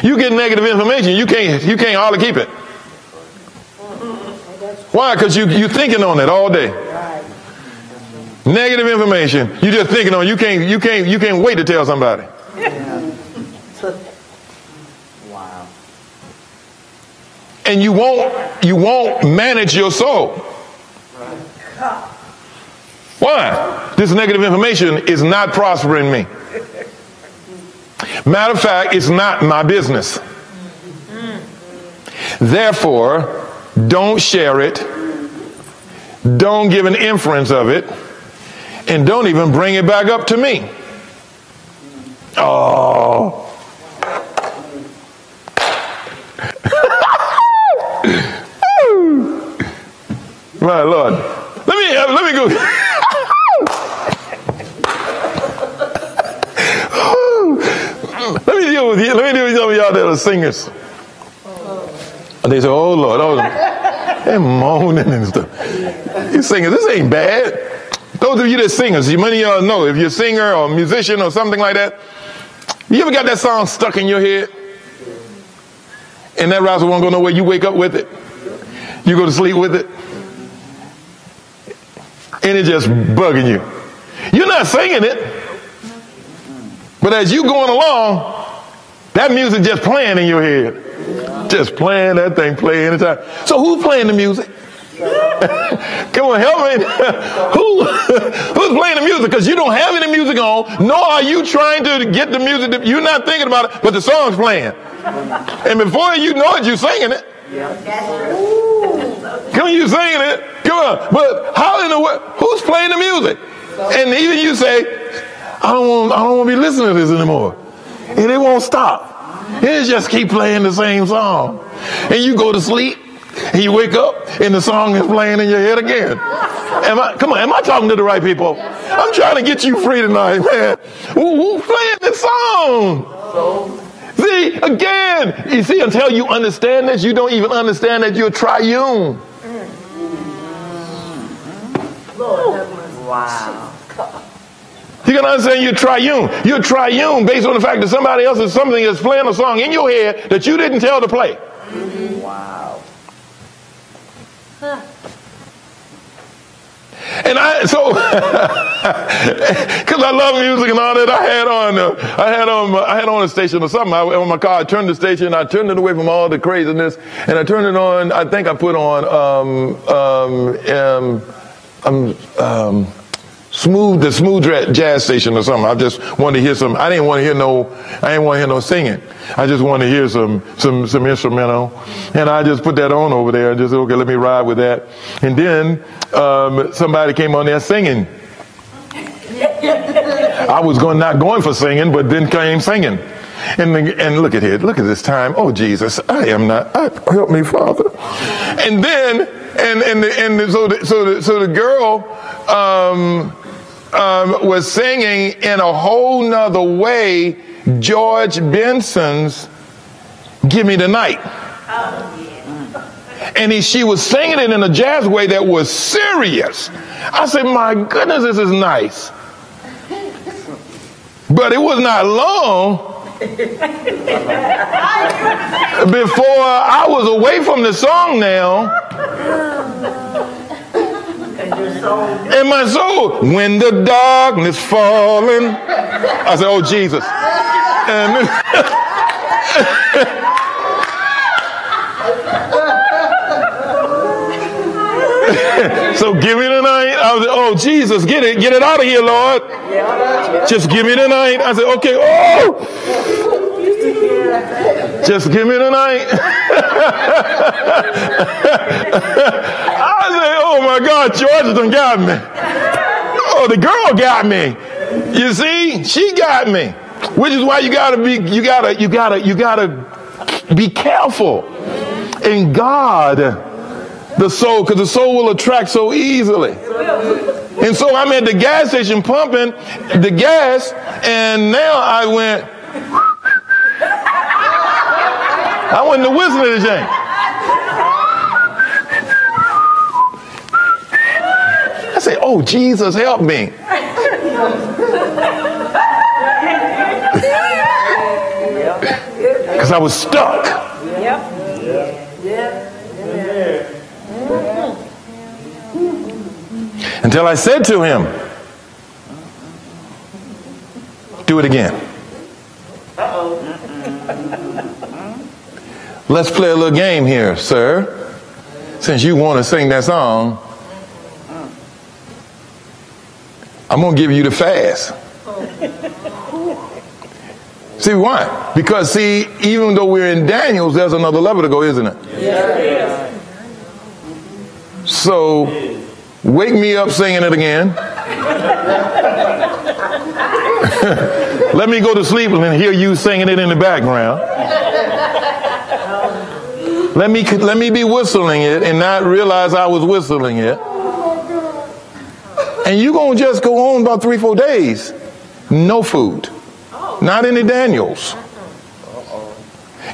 You get negative information, you can't you can't hardly keep it. Why? Because you you thinking on it all day. Negative information, you just thinking on. You can't you can't you can't wait to tell somebody. Wow. And you won't you won't manage your soul. Why? This negative information is not prospering me. Matter of fact, it's not my business. Therefore, don't share it, don't give an inference of it, and don't even bring it back up to me. Oh. My Lord. Let me uh, let me go. Let me deal with you. Let me deal with some of y'all that are singers. And they say, oh Lord, oh They're moaning and stuff. You singers, this ain't bad. Those of you that singers, many of y'all know if you're a singer or a musician or something like that, you ever got that song stuck in your head? And that rouser won't go nowhere. You wake up with it. You go to sleep with it. And it's just bugging you. You're not singing it. But as you going along, that music just playing in your head. Just playing that thing, play anytime. So who's playing the music? Come on, help me. Who, who's playing the music? Because you don't have any music on, nor are you trying to get the music. To, you're not thinking about it, but the song's playing. And before you know it, you're singing it. Come on, you singing it. Come on. But how in the world? Who's playing the music? And even you say, I don't want, I don't want to be listening to this anymore. And it won't stop. It just keep playing the same song. And you go to sleep and you wake up and the song is playing in your head again. Am I, come on, am I talking to the right people? I'm trying to get you free tonight, man. Who, who's playing this song? See, again, you see, until you understand this, you don't even understand that you're triune. Lord, Wow. You can understand you're triune. You're triune based on the fact that somebody else is something is playing a song in your head that you didn't tell to play. Wow. Huh. And I so because I love music and all that, I had on uh, I had on I had on a station or something. I, on my car, I turned the station, I turned it away from all the craziness, and I turned it on. I think I put on um, um, um, um smooth the smooth jazz station or something. I just wanted to hear some. I didn't want to hear no. I didn't want to hear no singing. I just wanted to hear some some some instrumental, and I just put that on over there and just okay, let me ride with that. And then um, somebody came on there singing. I was going not going for singing, but then came singing. And, and look at it. Look at this time. Oh, Jesus, I am not. I, help me, Father. And then, and, and, and so, the, so, the, so the girl, um, um, was singing in a whole nother way George Benson's Give Me the Night. And he, she was singing it in a jazz way that was serious. I said, My goodness, this is nice. But it was not long before I was away from the song now in my soul. When the darkness falling, I said, "Oh Jesus." And so give me the night. I was, oh Jesus, get it, get it out of here, Lord. Just give me the night. I said, okay. Oh, just give me the night. oh my God, George done got me. Oh, the girl got me. You see, she got me. Which is why you gotta be, you gotta, you gotta, you gotta be careful. In God, the soul, because the soul will attract so easily. And so I'm at the gas station pumping the gas, and now I went, I went to whistling the thing. I said, Oh, Jesus, help me. Because I was stuck. Until I said to him, Do it again. Let's play a little game here, sir. Since you want to sing that song, I'm going to give you the fast. see why? Because see, even though we're in Daniels, there's another level to go, isn't it? So, wake me up singing it again. Let me go to sleep and hear you singing it in the background. Let me, let me be whistling it and not realize I was whistling it. And you're going to just go on about three, four days. No food. Not any Daniels.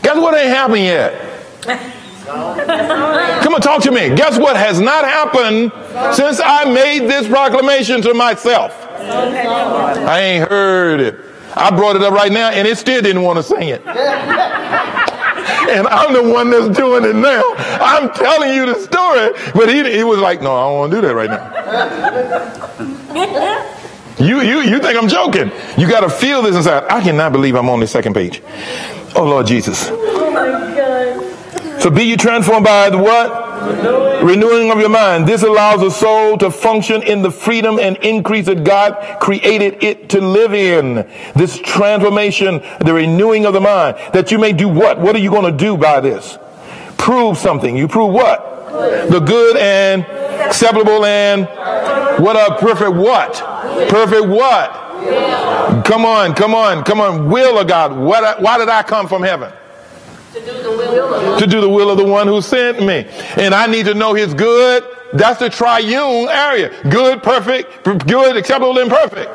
Guess what ain't happened yet? Come on, talk to me. Guess what has not happened since I made this proclamation to myself? I ain't heard it. I brought it up right now and it still didn't want to sing it and I'm the one that's doing it now. I'm telling you the story. But he, he was like, no, I don't want to do that right now. You, you, you think I'm joking. You got to feel this inside. I cannot believe I'm on the second page. Oh, Lord Jesus. Oh, my God. So be you transformed by the what? Renewing. Of your mind. This allows the soul to function in the freedom and increase that God created it to live in. This transformation, the renewing of the mind, that you may do what? What are you going to do by this? Prove something. You prove what? The good and acceptable and what a perfect what? Perfect what? Come on, come on, come on. Will of God. What, why did I come from heaven? To do the will of the will of the one who sent me. And I need to know his good. That's the triune area. Good, perfect, good, acceptable, and perfect.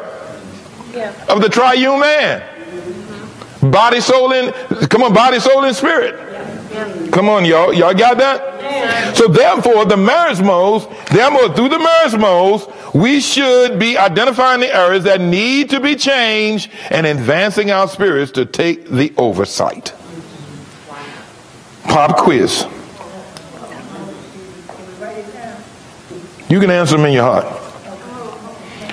Yeah. Of the triune man. Mm-hmm. Body, soul, and come on, body, soul, and spirit. Yeah. Yeah. Come on, y'all. Y'all got that? So therefore, the marriage merismos, therefore through the merismos, we should be identifying the areas that need to be changed and advancing our spirits to take the oversight. Pop quiz. You can answer them in your heart.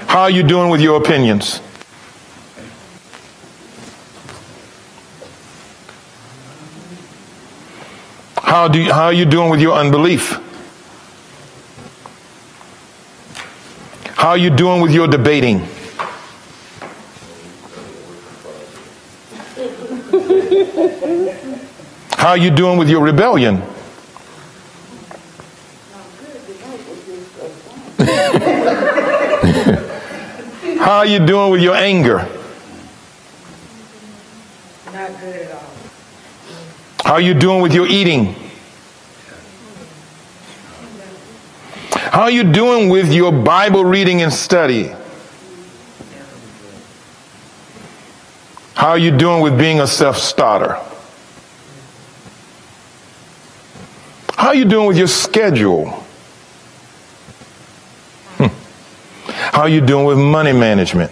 How are you doing with your opinions? How, do you, how are you doing with your unbelief? How are you doing with your debating? How are you doing with your rebellion? How are you doing with your anger? Not good at all. How are you doing with your eating? How are you doing with your Bible reading and study? How are you doing with being a self starter? How are you doing with your schedule? Hmm. How are you doing with money management?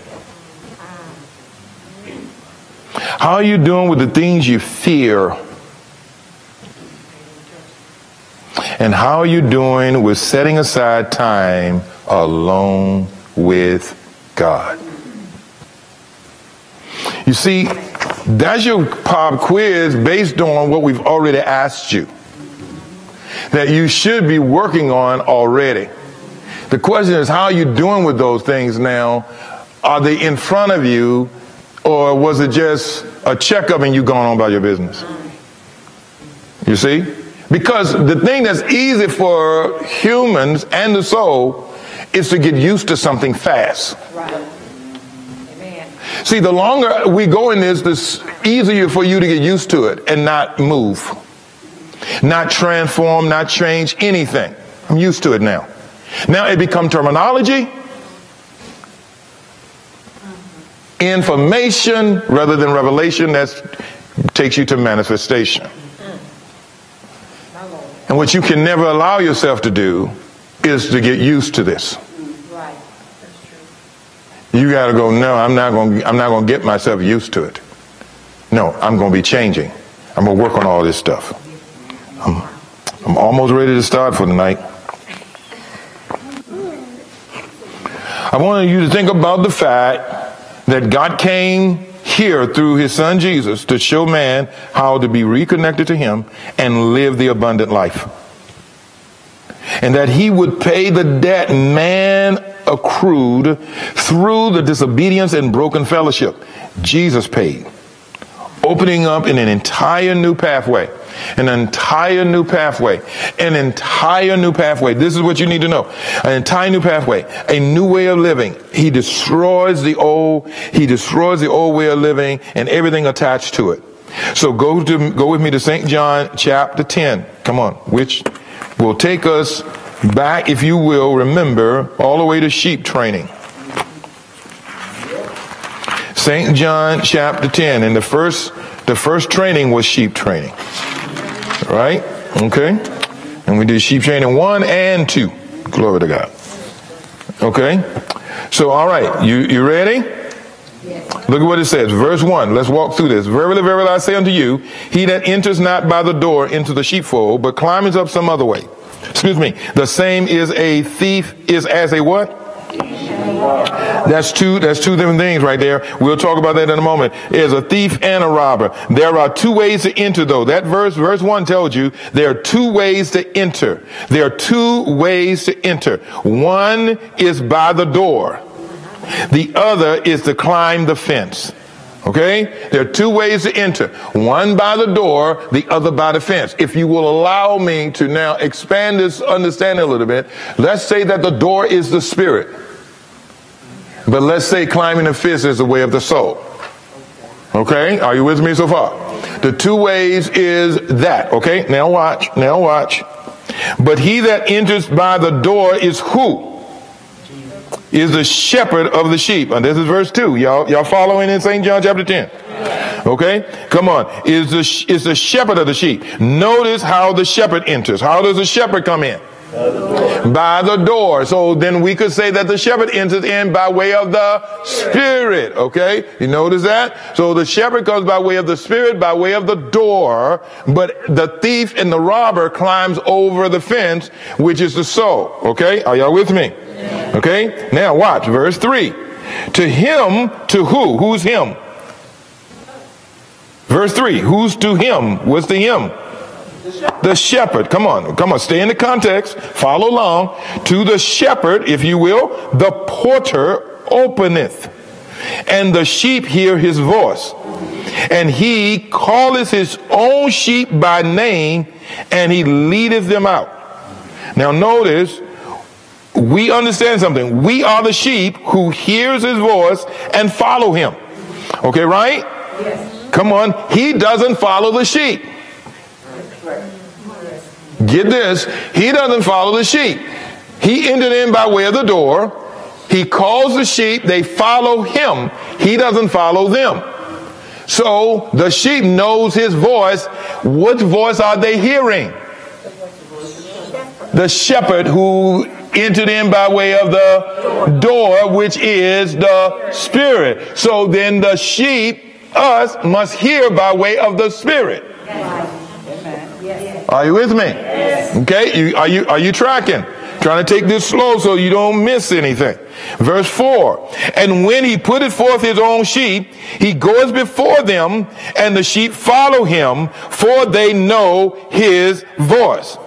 How are you doing with the things you fear? And how are you doing with setting aside time alone with God? You see, that's your pop quiz based on what we've already asked you that you should be working on already. The question is, how are you doing with those things now? Are they in front of you, or was it just a checkup and you going on about your business? You see? Because the thing that's easy for humans and the soul is to get used to something fast. Right. Amen. See, the longer we go in this, the easier for you to get used to it and not move, not transform, not change anything. I'm used to it now. Now it become terminology, information rather than revelation that takes you to manifestation. And what you can never allow yourself to do is to get used to this. Right. That's true. You got to go. No, I'm not going. I'm not going to get myself used to it. No, I'm going to be changing. I'm going to work on all this stuff. I'm, I'm almost ready to start for the night. I want you to think about the fact that God came here through his son Jesus to show man how to be reconnected to him and live the abundant life. And that he would pay the debt man accrued through the disobedience and broken fellowship. Jesus paid, opening up in an entire new pathway an entire new pathway, an entire new pathway. This is what you need to know. An entire new pathway, a new way of living. He destroys the old, he destroys the old way of living and everything attached to it. So go to, go with me to St. John chapter 10. Come on, which will take us back, if you will, remember, all the way to sheep training. St. John chapter 10. And the first, the first training was sheep training. Right? Okay? And we did sheep training one and two. Glory to God. Okay? So, all right. You, you ready? Look at what it says. Verse 1. Let's walk through this. Verily, verily, I say unto you, he that enters not by the door into the sheepfold, but climbs up some other way. Excuse me. The same is a thief, is as a what? That's two, that's two different things right there. We'll talk about that in a moment. Is a thief and a robber. There are two ways to enter though. That verse, verse one tells you there are two ways to enter. There are two ways to enter. One is by the door. The other is to climb the fence. Okay? There are two ways to enter. One by the door, the other by the fence. If you will allow me to now expand this understanding a little bit, let's say that the door is the spirit. But let's say climbing the fist is the way of the soul. Okay? Are you with me so far? The two ways is that. Okay? Now watch. Now watch. But he that enters by the door is who? Is the shepherd of the sheep. And this is verse 2. Y'all, y'all following in St. John chapter 10? Okay? Come on. Is the, is the shepherd of the sheep. Notice how the shepherd enters. How does the shepherd come in? By the door. So then we could say that the shepherd enters in by way of the spirit. Okay? You notice that? So the shepherd comes by way of the spirit, by way of the door, but the thief and the robber climbs over the fence, which is the soul. Okay? Are y'all with me? Okay? Now watch verse three. To him, to who? Who's him? Verse 3, who's to him? What's the him? The shepherd. Come on, come on, stay in the context, follow along. To the shepherd, if you will, the porter openeth, and the sheep hear his voice. And he calleth his own sheep by name, and he leadeth them out. Now notice, we understand something. We are the sheep who hears his voice and follow him. Okay, right? Yes. Come on. He doesn't follow the sheep. Get this. He doesn't follow the sheep. He entered in by way of the door. He calls the sheep. They follow him. He doesn't follow them. So the sheep knows his voice. Which voice are they hearing? The shepherd who entered in by way of the door, which is the spirit. So then the sheep, us, must hear by way of the spirit. Are you with me? Okay, you, are you are you tracking? Trying to take this slow so you don't miss anything. Verse 4. And when he putteth forth his own sheep, he goes before them, and the sheep follow him, for they know his voice.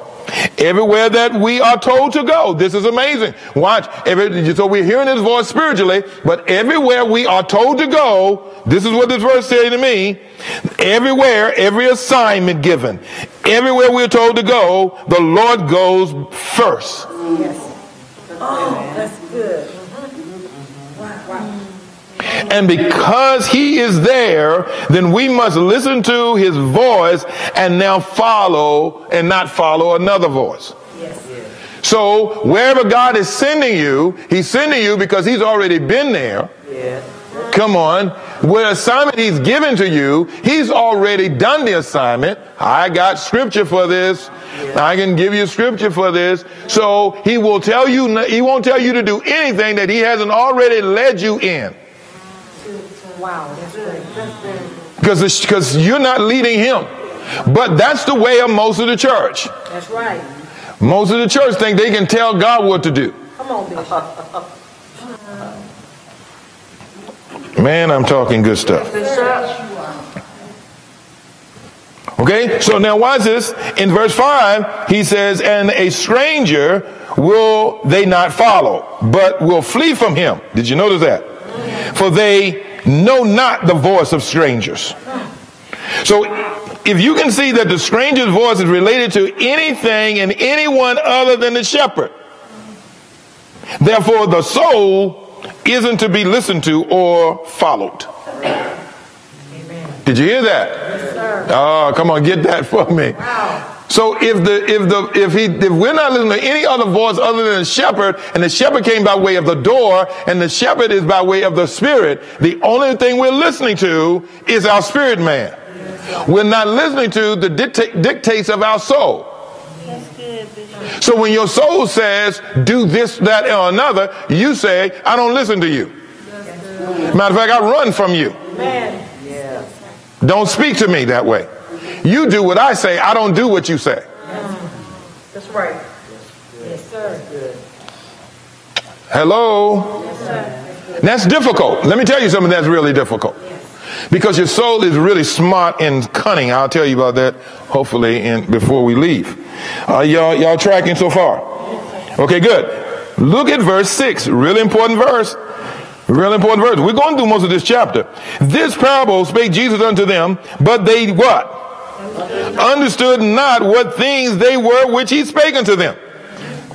Everywhere that we are told to go, this is amazing. Watch. Every, so we're hearing his voice spiritually, but everywhere we are told to go, this is what this verse says to me. Everywhere, every assignment given, everywhere we're told to go, the Lord goes first. Yes. Oh, that's good. And because he is there, then we must listen to his voice and now follow and not follow another voice. Yes. So wherever God is sending you, he's sending you because he's already been there. Come on. What assignment he's given to you, he's already done the assignment. I got scripture for this. I can give you scripture for this. So he will tell you, he won't tell you to do anything that he hasn't already led you in. Wow, that's Because because you're not leading him. But that's the way of most of the church. That's right. Most of the church think they can tell God what to do. Come on, Bishop. Man, I'm talking good stuff. Okay, so now watch this. In verse 5, he says, And a stranger will they not follow, but will flee from him. Did you notice that? For they know not the voice of strangers. So if you can see that the stranger's voice is related to anything and anyone other than the shepherd, therefore the soul isn't to be listened to or followed. Did you hear that? Yes, oh, come on, get that for me. Wow. So if the if the if he if we're not listening to any other voice other than the shepherd, and the shepherd came by way of the door, and the shepherd is by way of the spirit, the only thing we're listening to is our spirit man. We're not listening to the dicta- dictates of our soul. So when your soul says, do this, that, or another, you say, I don't listen to you. Matter of fact, I run from you. Don't speak to me that way. You do what I say, I don't do what you say. That's right. Yes, sir. Hello? That's difficult. Let me tell you something that's really difficult. Because your soul is really smart and cunning. I'll tell you about that hopefully in, before we leave. Uh, y'all, y'all tracking so far? Okay, good. Look at verse 6. Really important verse. Really important verse. We're going through most of this chapter. This parable spake Jesus unto them, but they what? understood not what things they were which he spake unto them.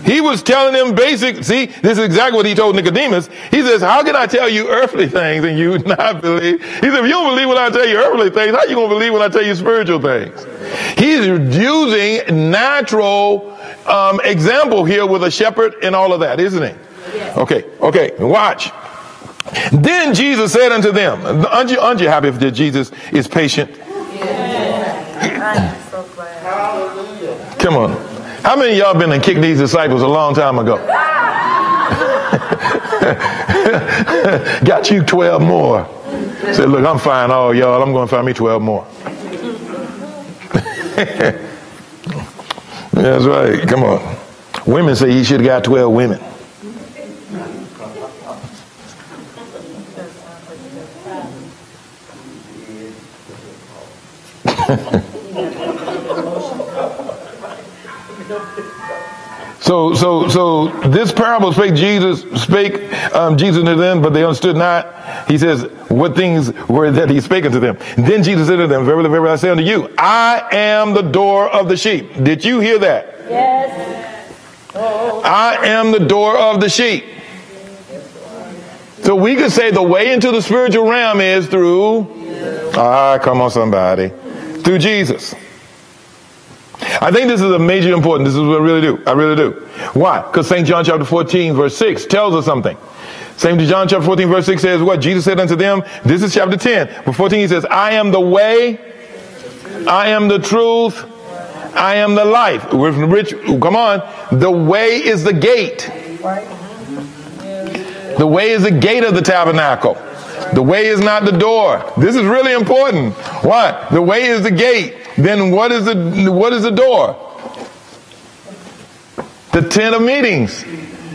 He was telling them basic, see, this is exactly what he told Nicodemus. He says, how can I tell you earthly things and you not believe? He said, if you don't believe when I tell you earthly things, how you going to believe when I tell you spiritual things? He's using natural um, example here with a shepherd and all of that, isn't he? Okay, okay, watch. Then Jesus said unto them, aren't you, aren't you happy that Jesus is patient? Come on. How many of y'all been and kicked these disciples a long time ago? Got you 12 more. Said, look, I'm fine all y'all. I'm going to find me 12 more. That's right. Come on. Women say you should have got 12 women. so, so, so this parable spake Jesus, spake um, Jesus to them, but they understood not. He says, what things were that he spake unto them? then Jesus said to them, Verily, verily, I say unto you, I am the door of the sheep. Did you hear that? Yes. I am the door of the sheep. So we could say the way into the spiritual realm is through, ah, come on, somebody, through Jesus. I think this is a major important. This is what I really do. I really do. Why? Because St. John chapter 14 verse 6 tells us something. St. John chapter 14 verse 6 says what? Jesus said unto them, this is chapter 10. But 14 he says, I am the way, I am the truth, I am the life. Rich, come on. The way is the gate. The way is the gate of the tabernacle. The way is not the door. This is really important. Why? The way is the gate. Then what is the what is the door? The tent of meetings.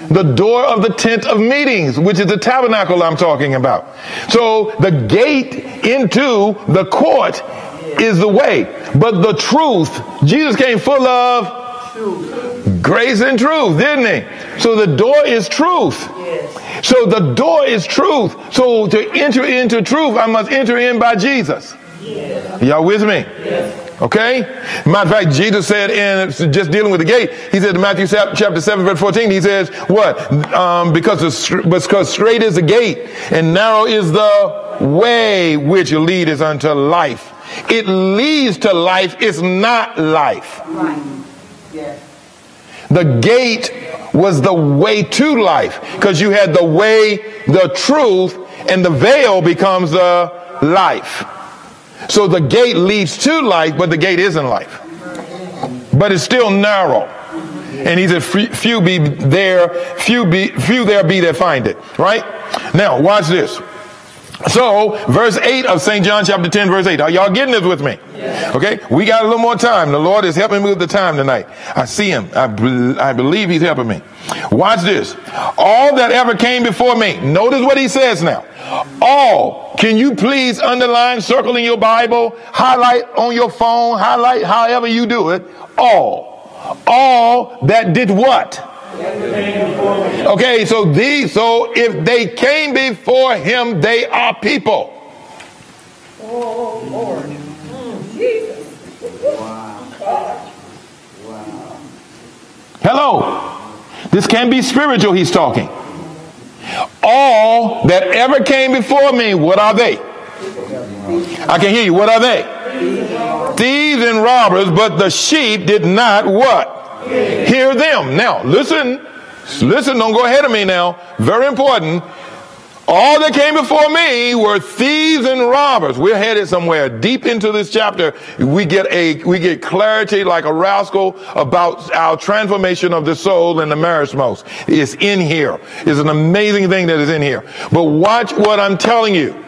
The door of the tent of meetings, which is the tabernacle I'm talking about. So the gate into the court is the way. But the truth, Jesus came full of grace and truth, didn't he? So the door is truth. So the door is truth. So to enter into truth, I must enter in by Jesus. Y'all with me? Yes. Okay? Matter of fact, Jesus said in just dealing with the gate, he said in Matthew chapter 7, verse 14, he says, what? Um, because, the, because straight is the gate and narrow is the way which leadeth unto life it leads to life. It's not life. The gate was the way to life because you had the way, the truth, and the veil becomes the life. So the gate leads to life, but the gate isn't life. But it's still narrow. And he said, few be there, few be, few there be that find it. Right? Now, watch this. So, verse 8 of St. John chapter 10, verse 8. Are y'all getting this with me? Yeah. Okay? We got a little more time. The Lord is helping me with the time tonight. I see him. I, be- I believe he's helping me. Watch this. All that ever came before me. Notice what he says now. All. Can you please underline, circle in your Bible, highlight on your phone, highlight however you do it. All. All that did what? Okay, so these, so if they came before him, they are people. Oh, Lord. Hello. This can be spiritual, he's talking. All that ever came before me, what are they? I can hear you. What are they? Thieves and robbers, but the sheep did not what? Hear them. Now, listen. Listen, don't go ahead of me now. Very important. All that came before me were thieves and robbers. We're headed somewhere deep into this chapter. We get a, we get clarity like a rascal about our transformation of the soul and the merismos. It's in here. It's an amazing thing that is in here. But watch what I'm telling you.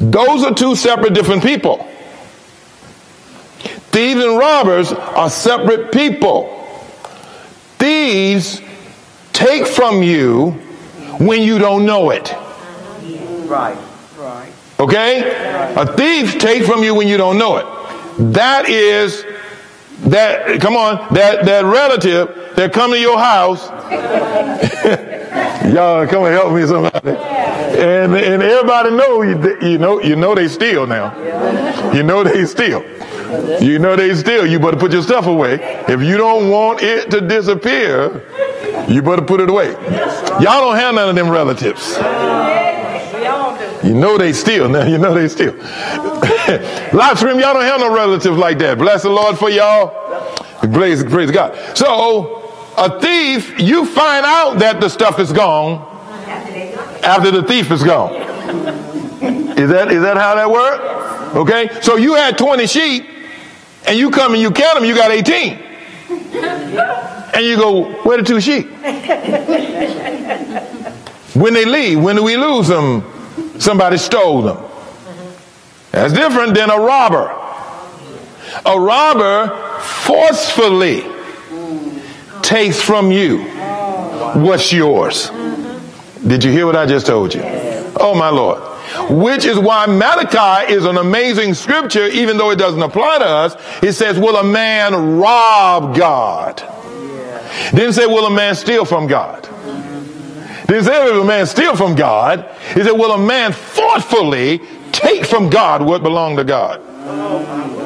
Those are two separate different people. Thieves and robbers are separate people. Thieves take from you when you don't know it. Right, right. Okay? A thief takes from you when you don't know it. That is that come on, that that relative that come to your house. Y'all come and help me somebody. And and everybody know you, you know you know they steal now. You know they steal. You know they steal. You better put your stuff away. If you don't want it to disappear, you better put it away. Y'all don't have none of them relatives. You know they steal. Now you know they steal. Live stream, y'all don't have no relatives like that. Bless the Lord for y'all. Praise, praise God. So a thief, you find out that the stuff is gone after the thief is gone. Is that, is that how that works? Okay, so you had 20 sheep, and you come and you count them, you got 18. And you go, where the two sheep? When they leave, when do we lose them? Somebody stole them. That's different than a robber. A robber forcefully takes from you what's yours. Did you hear what I just told you? Oh, my Lord. Which is why Malachi is an amazing scripture, even though it doesn't apply to us. It says, Will a man rob God? Didn't say, Will a man steal from God? Didn't say, Will a man steal from God? He said, Will a man thoughtfully take from God what belonged to God?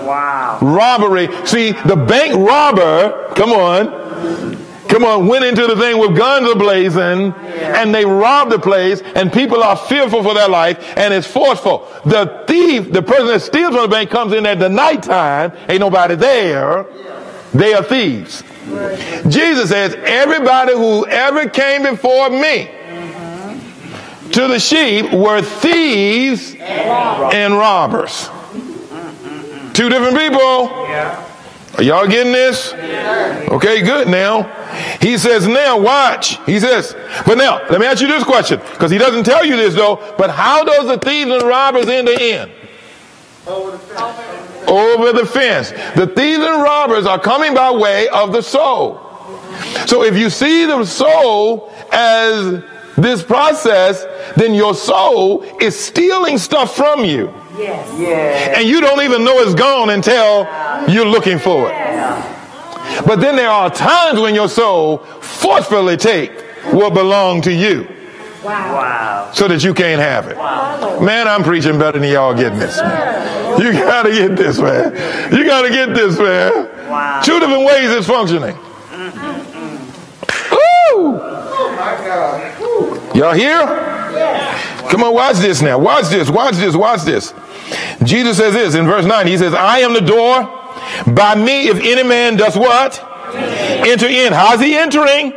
Wow. Robbery. See, the bank robber, come on, come on, went into the thing with guns ablazing and they robbed the place and people are fearful for their life and it's forceful. The thief, the person that steals from the bank comes in at the nighttime, ain't nobody there. They are thieves. Jesus says, everybody who ever came before me mm-hmm. to the sheep were thieves and robbers. Mm-hmm. Two different people. Are y'all getting this? Okay, good now. He says, now watch. He says, but now, let me ask you this question, because he doesn't tell you this though, but how does the thieves and robbers end the end? Over the fence. The thieves and robbers are coming by way of the soul. So if you see the soul as this process, then your soul is stealing stuff from you. Yes. And you don't even know it's gone until you're looking for it. But then there are times when your soul forcefully take what belonged to you Wow. So that you can't have it. Man, I'm preaching better than y'all getting this. Man. You gotta get this, man. You gotta get this, man. Wow. Two different ways it's functioning. Mm-hmm. Woo! Oh y'all here? Come on, watch this now. Watch this, watch this, watch this. Jesus says this in verse 9. He says, I am the door. By me, if any man does what? Enter in. How's he entering?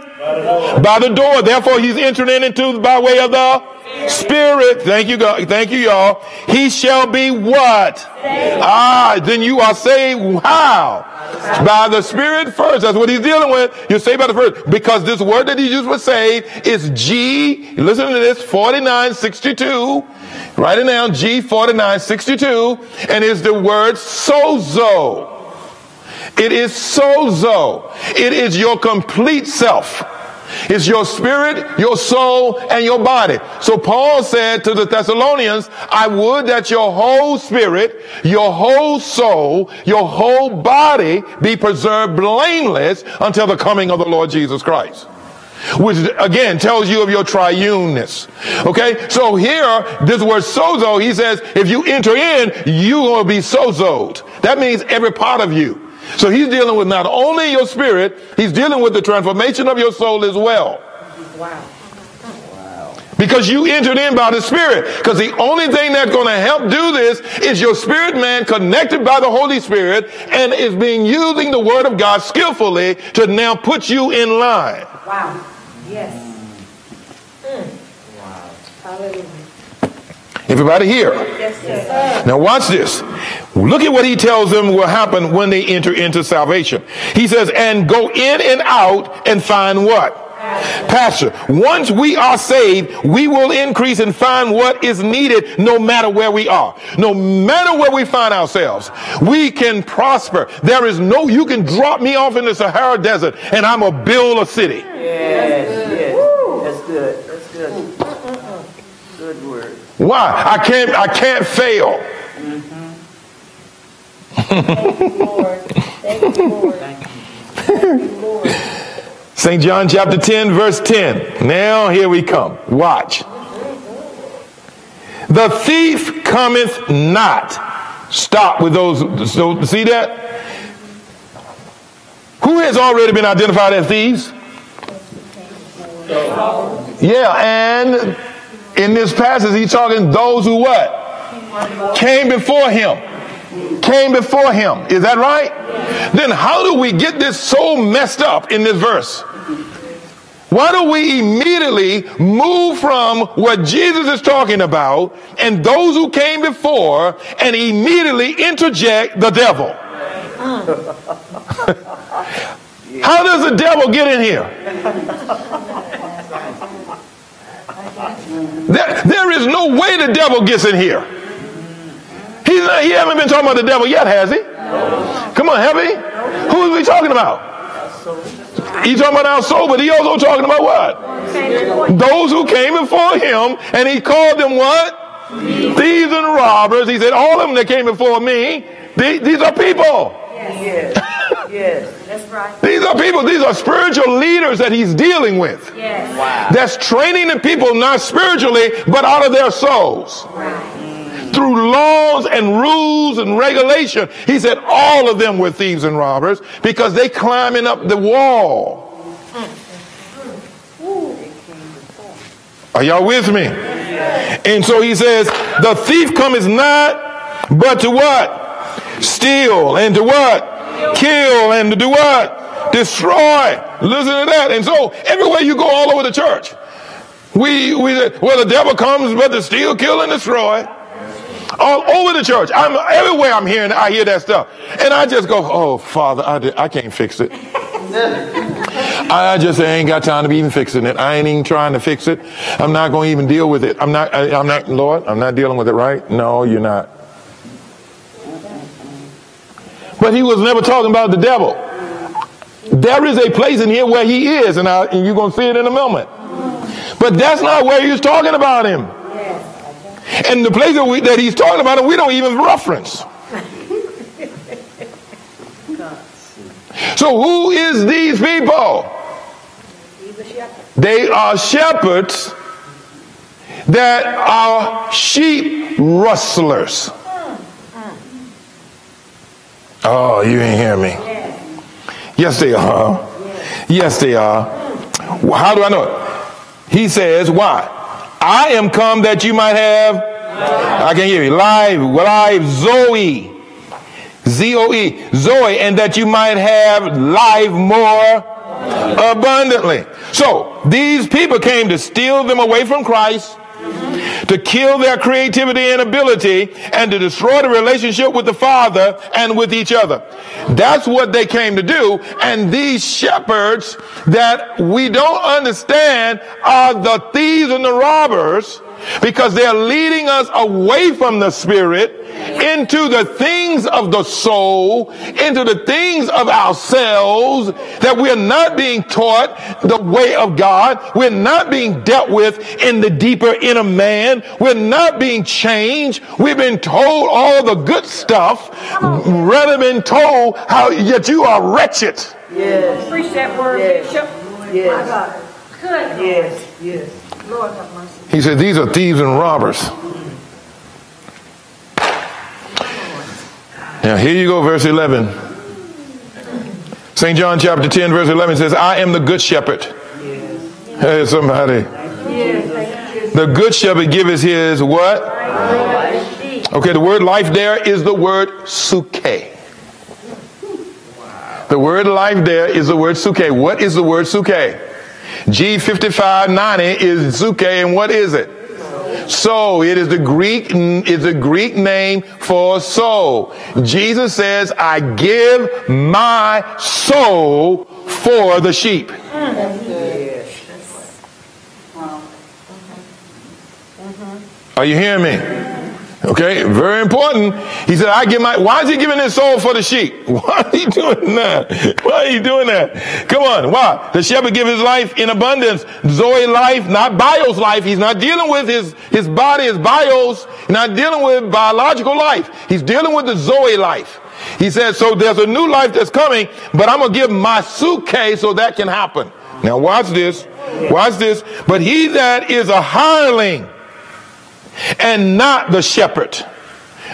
By the door. Therefore, he's entering into by way of the Spirit. Thank you, God. Thank you, y'all. He shall be what? Ah, then you are saved. How? By the Spirit first. That's what he's dealing with. You're saved by the first. Because this word that he used for saved is G, listen to this, 4962. Write it down, G4962. And is the word sozo. It is sozo. It is your complete self. It's your spirit, your soul, and your body. So Paul said to the Thessalonians, I would that your whole spirit, your whole soul, your whole body be preserved blameless until the coming of the Lord Jesus Christ. Which again tells you of your triuneness. Okay? So here, this word sozo, he says, if you enter in, going to be sozoed. That means every part of you. So he's dealing with not only your spirit, he's dealing with the transformation of your soul as well. Wow. Wow. Because you entered in by the Spirit. Because the only thing that's going to help do this is your spirit man connected by the Holy Spirit and is being using the Word of God skillfully to now put you in line. Wow. Yes. Wow. Hallelujah. Everybody here? Yes, sir. Now watch this. Look at what he tells them will happen when they enter into salvation. He says, and go in and out and find what? Pastor, once we are saved, we will increase and find what is needed no matter where we are. No matter where we find ourselves, we can prosper. There is no, you can drop me off in the Sahara Desert and I'm going to build a city. Yes. Yes. That's good. That's good. Good word. Why? I can't, I can't fail. Lord. Thank you, Lord. Thank you, Lord. St. John chapter 10, verse 10. Now here we come. Watch. The thief cometh not. Stop with those. So, see that? Who has already been identified as thieves? Yeah, and in this passage, he's talking those who what? Came before him. Came before him. Is that right? Then how do we get this so messed up in this verse? Why don't we immediately move from what Jesus is talking about and those who came before and immediately interject the devil? How does the devil get in here? There, there is no way the devil gets in here. He's not, he haven't been talking about the devil yet, has he? Come on, have he? Who is he talking about? He's talking about our soul, but he also talking about what? Those who came before him, and he called them what? Thieves and robbers. He said, all of them that came before me, they, these are people. Yes. Yes. That's right. These are people, these are spiritual leaders that he's dealing with. Yes. That's training the people not spiritually, but out of their souls. Through laws and rules and regulation. He said all of them were thieves and robbers because they climbing up the wall. Are y'all with me? And so he says, the thief cometh not, but to what? Steal and to what? Kill and to do what? Destroy. Listen to that. And so everywhere you go all over the church, we, we well, the devil comes but to steal, kill, and destroy. All over the church. I'm everywhere I'm hearing, I hear that stuff. And I just go, oh, Father, I, did, I can't fix it. I just ain't got time to be even fixing it. I ain't even trying to fix it. I'm not going to even deal with it. I'm not, I, I'm not, Lord, I'm not dealing with it, right? No, you're not. But he was never talking about the devil. There is a place in here where he is, and, I, and you're going to see it in a moment. But that's not where he was talking about him. And the place that, we, that he's talking about him, we don't even reference. So who is these people? They are shepherds that are sheep rustlers. Oh, you ain't hear me. Yes, they are. Yes, they are. How do I know it? He says, why? I am come that you might have, I can hear you, live, live, Zoe. Z-O-E, Zoe, and that you might have life more abundantly. So these people came to steal them away from Christ, to kill their creativity and ability, and to destroy the relationship with the Father and with each other. That's what they came to do. And these shepherds that we don't understand are the thieves and the robbers because they're leading us away from the spirit into the things of the soul, into the things of ourselves, that we're not being taught the way of God. We're not being dealt with in the deeper inner man. We're not being changed. We've been told all the good stuff rather than told how yet you are wretched. Yes. Preach that word, Yes. Bishop. My Yes. God. Good. Yes. Yes. Lord have mercy. He said, These are thieves and robbers. Now, here you go, verse 11. St. John chapter 10, verse 11 says, I am the good shepherd. Hey, somebody. The good shepherd giveth his what? Okay, the word life there is the word psuche. The word life there is the word psuche. What is the word psuche? G5590 is psuche, and what is it? So it is the Greek is the Greek name for soul. Jesus says, "I give my soul for the sheep." Are you hearing me? Okay, very important. He said, I give my, why is he giving his soul for the sheep? Why are you doing that? Why are you doing that? Come on, why? The shepherd give his life in abundance. Zoe life, not bios life. He's not dealing with his, his body, his bios. He's not dealing with biological life. He's dealing with the Zoe life. He said, so there's a new life that's coming, but I'm going to give my psuche so that can happen. Now watch this. Watch this. But he that is a hireling, and not the shepherd.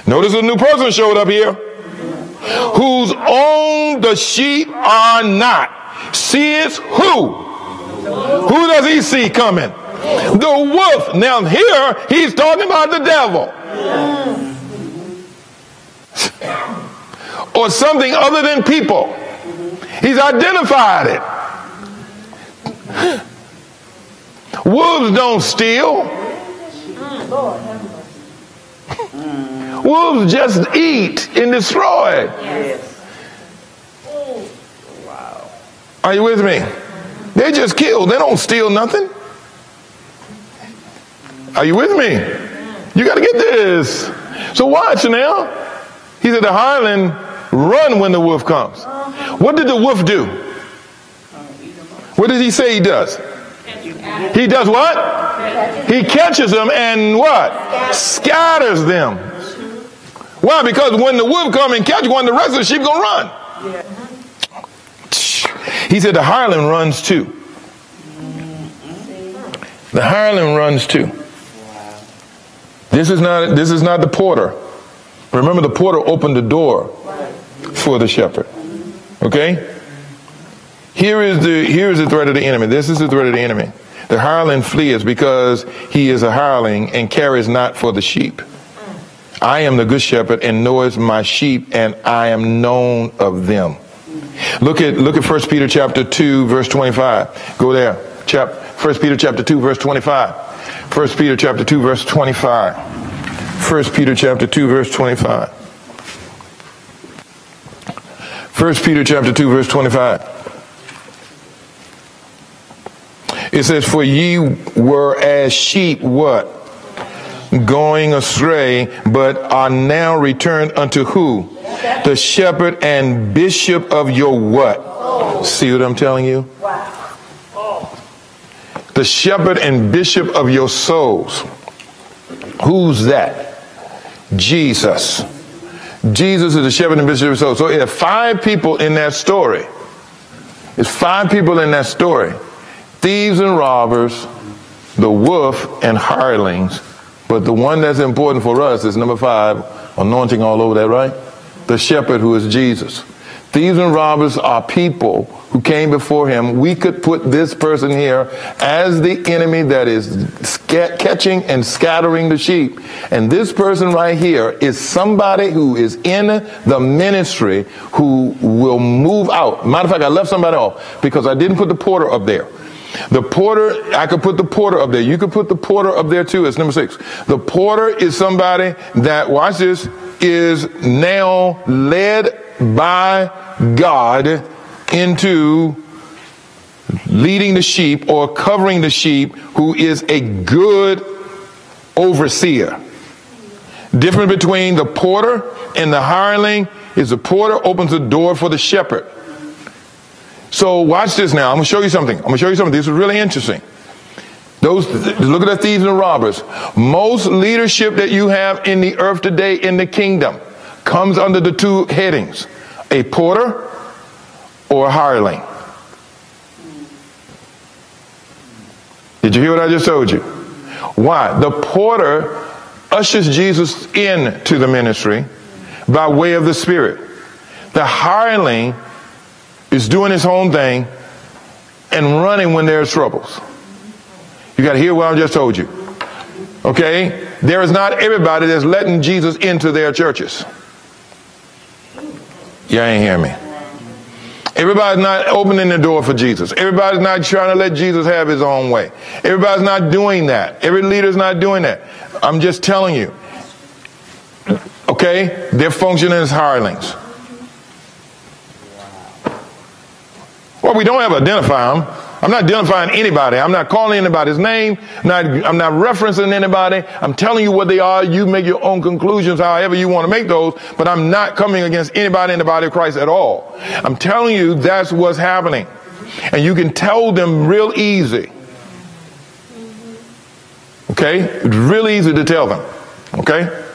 Notice a new person showed up here. Whose own the sheep are not. Sees who? Who does he see coming? The wolf. Now here he's talking about the devil. or something other than people. He's identified it. Wolves don't steal. Lord, have mercy. Wolves just eat and destroy. Yes. Are you with me? They just kill. They don't steal nothing. Are you with me? You got to get this. So watch now. He said the hireling run when the wolf comes. What did the wolf do? What did he say he does? He does what? He catches them and what? Scatters them. Why? Because when the wolf come and catch one, the rest of the sheep gonna run. He said the hireling runs too. The hireling runs too. This is not this is not the porter. Remember the porter opened the door for the shepherd. Okay? Here is the here is the threat of the enemy. This is the threat of the enemy. The hireling flees because he is a hireling and cares not for the sheep. I am the good shepherd and knoweth my sheep, and I am known of them. Look at look at 1 Peter chapter 2, verse 25. Go there. Chap 1 Peter chapter 2, verse 25. 1 Peter chapter 2, verse 25. 1 Peter chapter 2, verse 25. 1 Peter chapter 2, verse 25. It says, For ye were as sheep, what? Going astray, but are now returned unto who? The shepherd and bishop of your what? See what I'm telling you? The shepherd and bishop of your souls. Who's that? Jesus. Jesus is the shepherd and bishop of your souls. So there are five people in that story. There's five people in that story thieves and robbers, the wolf, and hirelings. But the one that's important for us is number five, anointing all over that, right? The shepherd who is Jesus. Thieves and robbers are people who came before him. We could put this person here as the enemy that is catching and scattering the sheep. And this person right here is somebody who is in the ministry who will move out. Matter of fact, I left somebody off because I didn't put the porter up there. The porter, I could put the porter up there. You could put the porter up there too. It's number six. The porter is somebody that, watch this, is now led by God into leading the sheep or covering the sheep who is a good overseer. Difference between the porter and the hireling is the porter opens the door for the shepherd. So watch this now. I'm going to show you something. I'm going to show you something. This is really interesting. Those look at the thieves and robbers. Most leadership that you have in the earth today in the kingdom comes under the two headings: a porter or a hireling. Did you hear what I just told you? Why? The porter ushers Jesus into the ministry by way of the Spirit. The hireling is doing his own thing and running when there's troubles. You got to hear what I just told you. Okay? There is not everybody that's letting Jesus into their churches. Y'all ain't hear me. Everybody's not opening the door for Jesus. Everybody's not trying to let Jesus have his own way. Everybody's not doing that. Every leader's not doing that. I'm just telling you. Okay? They're functioning as hirelings. Well, we don't have ever identify them. I'm not identifying anybody. I'm not calling anybody's name. I'm not, I'm not referencing anybody. I'm telling you what they are. You make your own conclusions however you want to make those, but I'm not coming against anybody in the body of Christ at all. I'm telling you that's what's happening. And you can tell them real easy. Okay? It's real easy to tell them. Okay?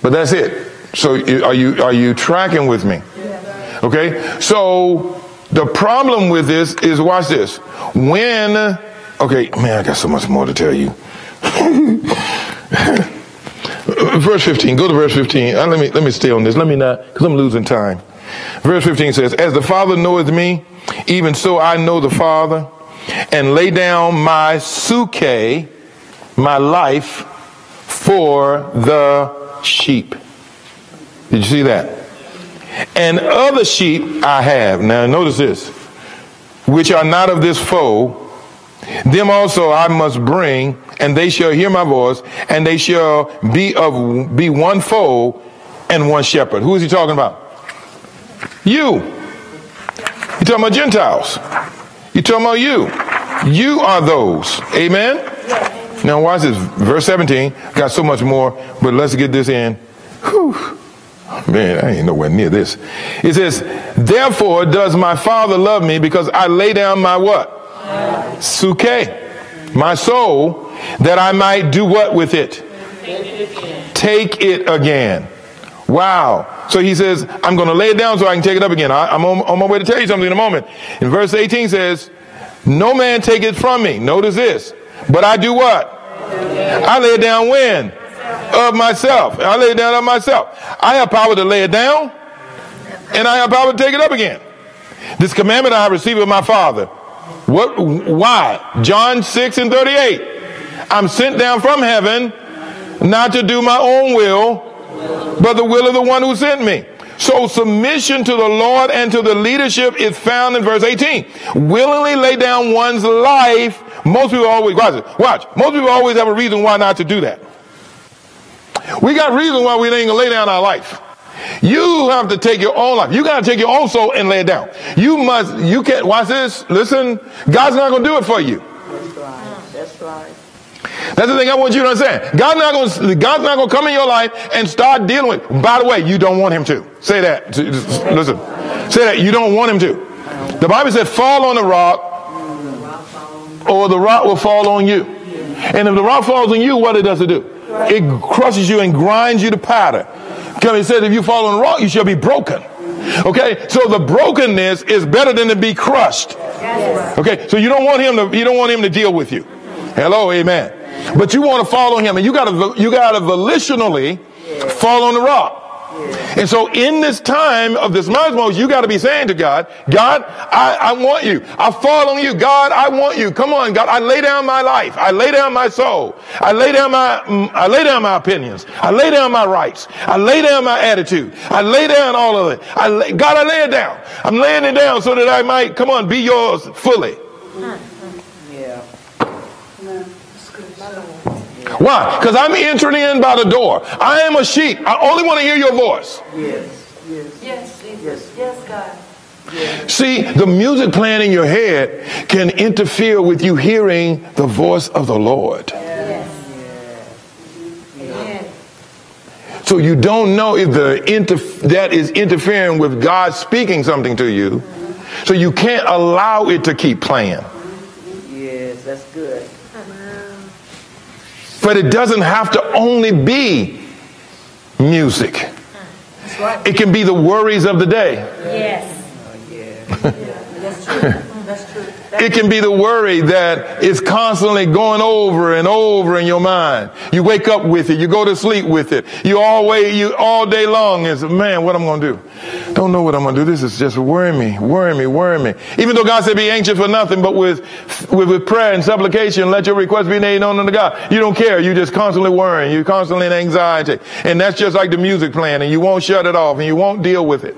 But that's it. So are you are you tracking with me? Okay? So the problem with this is watch this. When okay, man, I got so much more to tell you. verse 15. Go to verse 15. Uh, let me let me stay on this. Let me not because I'm losing time. Verse 15 says, As the Father knoweth me, even so I know the Father, and lay down my psuche, my life, for the sheep. Did you see that? And other sheep I have. Now notice this, which are not of this fold. them also I must bring, and they shall hear my voice, and they shall be of be one fold and one shepherd. Who is he talking about? You. You talking about Gentiles. You talking about you. You are those. Amen? Now watch this. Verse 17. Got so much more, but let's get this in. Whew. Man, I ain't nowhere near this. It says, Therefore does my Father love me because I lay down my what? Psuche, my soul, that I might do what with it? Take it again. Wow. So he says, I'm going to lay it down so I can take it up again. I, am on, on my way to tell you something in a moment. In verse 18 says, No man take it from me. Notice this. But I do what? I lay it down when? Of myself. I lay it down of myself. I have power to lay it down, and I have power to take it up again. This commandment I received of my Father. What? Why? John 6 and 38. I'm sent down from heaven not to do my own will, but the will of the one who sent me. So submission to the Lord and to the leadership is found in verse 18. Willingly lay down one's life. Most people always, watch, watch. Most people always have a reason why not to do that. We got reason why we ain't gonna lay down our life. You have to take your own life. You got to take your own soul and lay it down. You must, you can't, watch this, listen, God's not to do it for you. That's right. That's right. That's the thing I want you to understand. God's not going to, God's not going to come in your life and start dealing with, by the way, you don't want him to. Say that. Listen. Say that. You don't want him to. The Bible said, fall on the rock or the rock will fall on you. And if the rock falls on you, what it does it do? It crushes you and grinds you to powder. Because it says, if you fall on the rock, you shall be broken. Okay, so the brokenness is better than to be crushed. Okay, so you don't want him to you don't want him to deal with you. Hello, amen. But you want to follow him, and you got to you got to volitionally fall on the rock. And so in this time of this cosmos, you got to be saying to God, God, I, I want you. I fall on you. God, I want you. Come on, God. I lay down my life. I lay down my soul. I lay down my, I lay down my opinions. I lay down my rights. I lay down my attitude. I lay down all of it. I lay, God, I lay it down. I'm laying it down so that I might, come on, be yours fully. Yeah. Why? Because I'm entering in by the door. I am a sheep. I only want to hear your voice. Yes. Yes. Yes, Jesus. Yes, God. See, the music playing in your head can interfere with you hearing the voice of the Lord. Yes. So you don't know if the inter- that is interfering with God speaking something to you. So you can't allow it to keep playing. Yes. That's good. But it doesn't have to only be music. It can be the worries of the day. Yes. That's true. That's true. It can be the worry that is constantly going over and over in your mind. You wake up with it. You go to sleep with it. You always, you all day long is, man, what I'm going to do? Don't know what I'm going to do. This is just worrying me, worrying me, worrying me. Even though God said be anxious for nothing, but with, with, with prayer and supplication, let your requests be made known unto God. You don't care. You just constantly worrying. You're constantly in anxiety. And that's just like the music playing and you won't shut it off and you won't deal with it.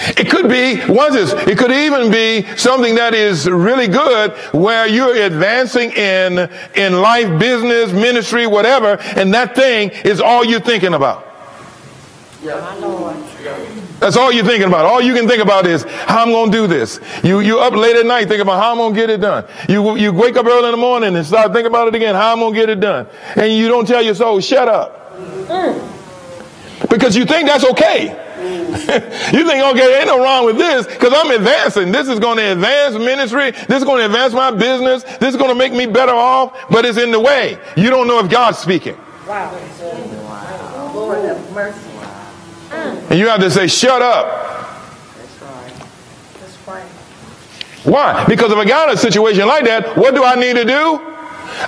It could be, this, it could even be something that is really good where you're advancing in, in life, business, ministry, whatever, and that thing is all you're thinking about. Yeah, My Lord. That's all you're thinking about. All you can think about is how I'm going to do this. You you up late at night thinking about how I'm going to get it done. You you wake up early in the morning and start thinking about it again. How I'm going to get it done. And you don't tell your soul, shut up, mm. because you think that's okay. you think, okay, ain't no wrong with this because I'm advancing. This is going to advance ministry. This is going to advance my business. This is going to make me better off, but it's in the way. You don't know if God's speaking. Wow. Lord have mercy. And you have to say, shut up. That's right. That's right. Why? Because if I got a situation like that, what do I need to do?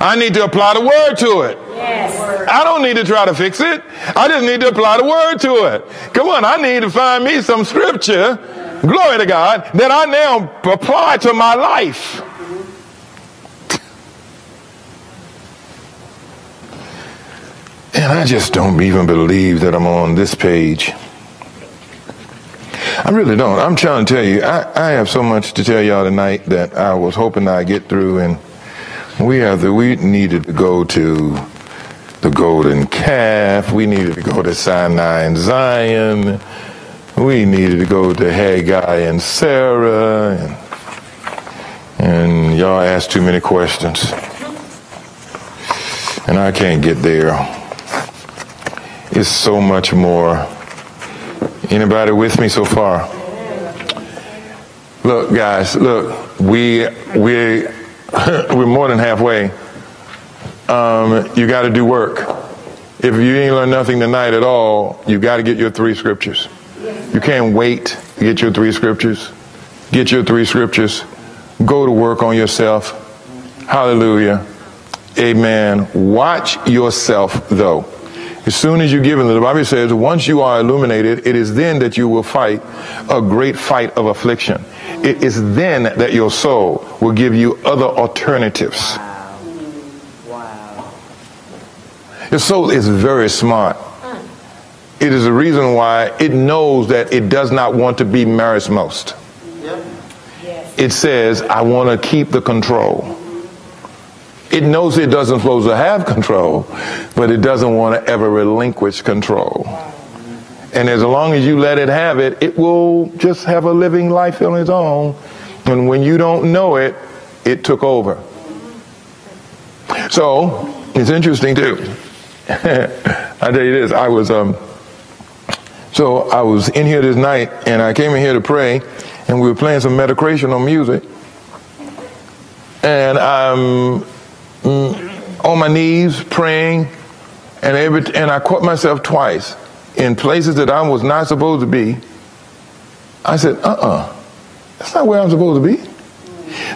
I need to apply the word to it. Yes. I don't need to try to fix it. I just need to apply the word to it. Come on, I need to find me some scripture, glory to God, that I now apply to my life. And I just don't even believe that I'm on this page. I really don't. I'm trying to tell you, I, I have so much to tell y'all tonight that I was hoping I'd get through, and we have the, we needed to go to the golden calf. We needed to go to Sinai and Zion. We needed to go to Hagar and Sarah, and, and y'all asked too many questions, and I can't get there. It's so much more. Anybody with me so far? Look, guys, look, we we we're more than halfway. Um, you got to do work. If you ain't learned nothing tonight at all, you got to get your three scriptures. You can't wait to get your three scriptures. Get your three scriptures. Go to work on yourself. Hallelujah. Amen. Watch yourself though. As soon as you give in, the Bible says, once you are illuminated, it is then that you will fight a great fight of affliction. It is then that your soul will give you other alternatives. Wow. Your soul is very smart. It is the reason why it knows that it does not want to be merismos. It says, I want to keep the control. It knows it doesn't supposed to have control, but it doesn't want to ever relinquish control. And as long as you let it have it, it will just have a living life on its own. And when you don't know it, it took over. So it's interesting too. I tell you this, I was um so I was in here this night and I came in here to pray and we were playing some meditational music. And I'm mm, on my knees praying, and every and I caught myself twice in places that I was not supposed to be. I said, "Uh-uh, that's not where I'm supposed to be."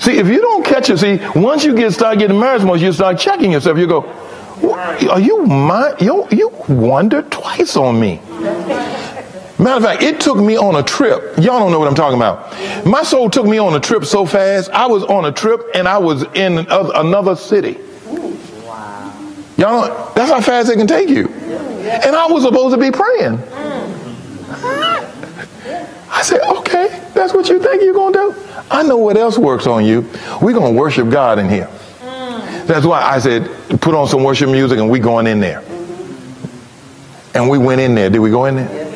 See, if you don't catch it, see, once you get start getting married, once you start checking yourself, you go, "Are you my? You you wondered twice on me." Matter of fact, it took me on a trip. Y'all don't know what I'm talking about. My soul took me on a trip so fast. I was on a trip and I was in another city. Wow. Y'all, that's how fast it can take you. And I was supposed to be praying. I said, okay, that's what you think you're going to do? I know what else works on you. We're going to worship God in here. That's why I said, put on some worship music and we going in there. And we went in there. Did we go in there?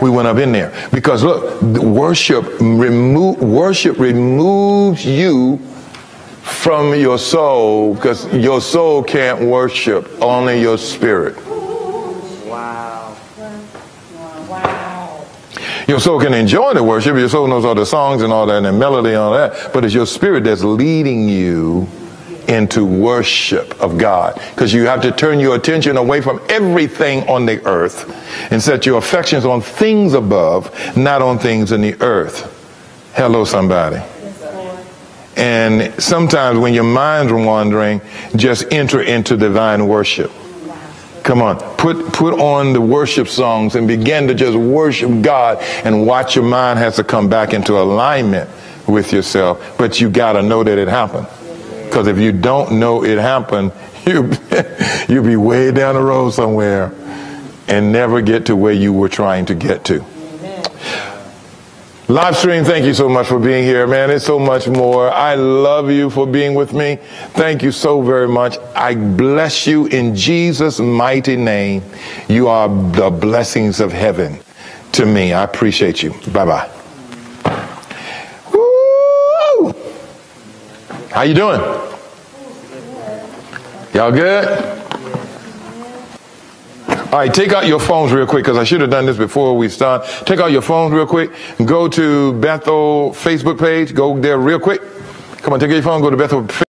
we went up in there because look, worship remove worship removes you from your soul because your soul can't worship, only your spirit. Wow. Wow. Your soul can enjoy the worship, your soul knows all the songs and all that and the melody and all that, but it's your spirit that's leading you into worship of God. Because you have to turn your attention away from everything on the earth and set your affections on things above, not on things in the earth. Hello, somebody. And sometimes when your mind's wandering, just enter into divine worship. Come on, put put on the worship songs and begin to just worship God and watch your mind has to come back into alignment with yourself. But you got to know that it happened. Because if you don't know it happened, you you'll be way down the road somewhere and never get to where you were trying to get to. Live stream, thank you so much for being here, man. It's so much more. I love you for being with me. Thank you so very much. I bless you in Jesus' mighty name. You are the blessings of heaven to me. I appreciate you. Bye bye. How you doing? Y'all good? All right, take out your phones real quick because I should have done this before we start. Take out your phones real quick. Go to Bethel Facebook page. Go there real quick. Come on, take out your phone. Go to Bethel.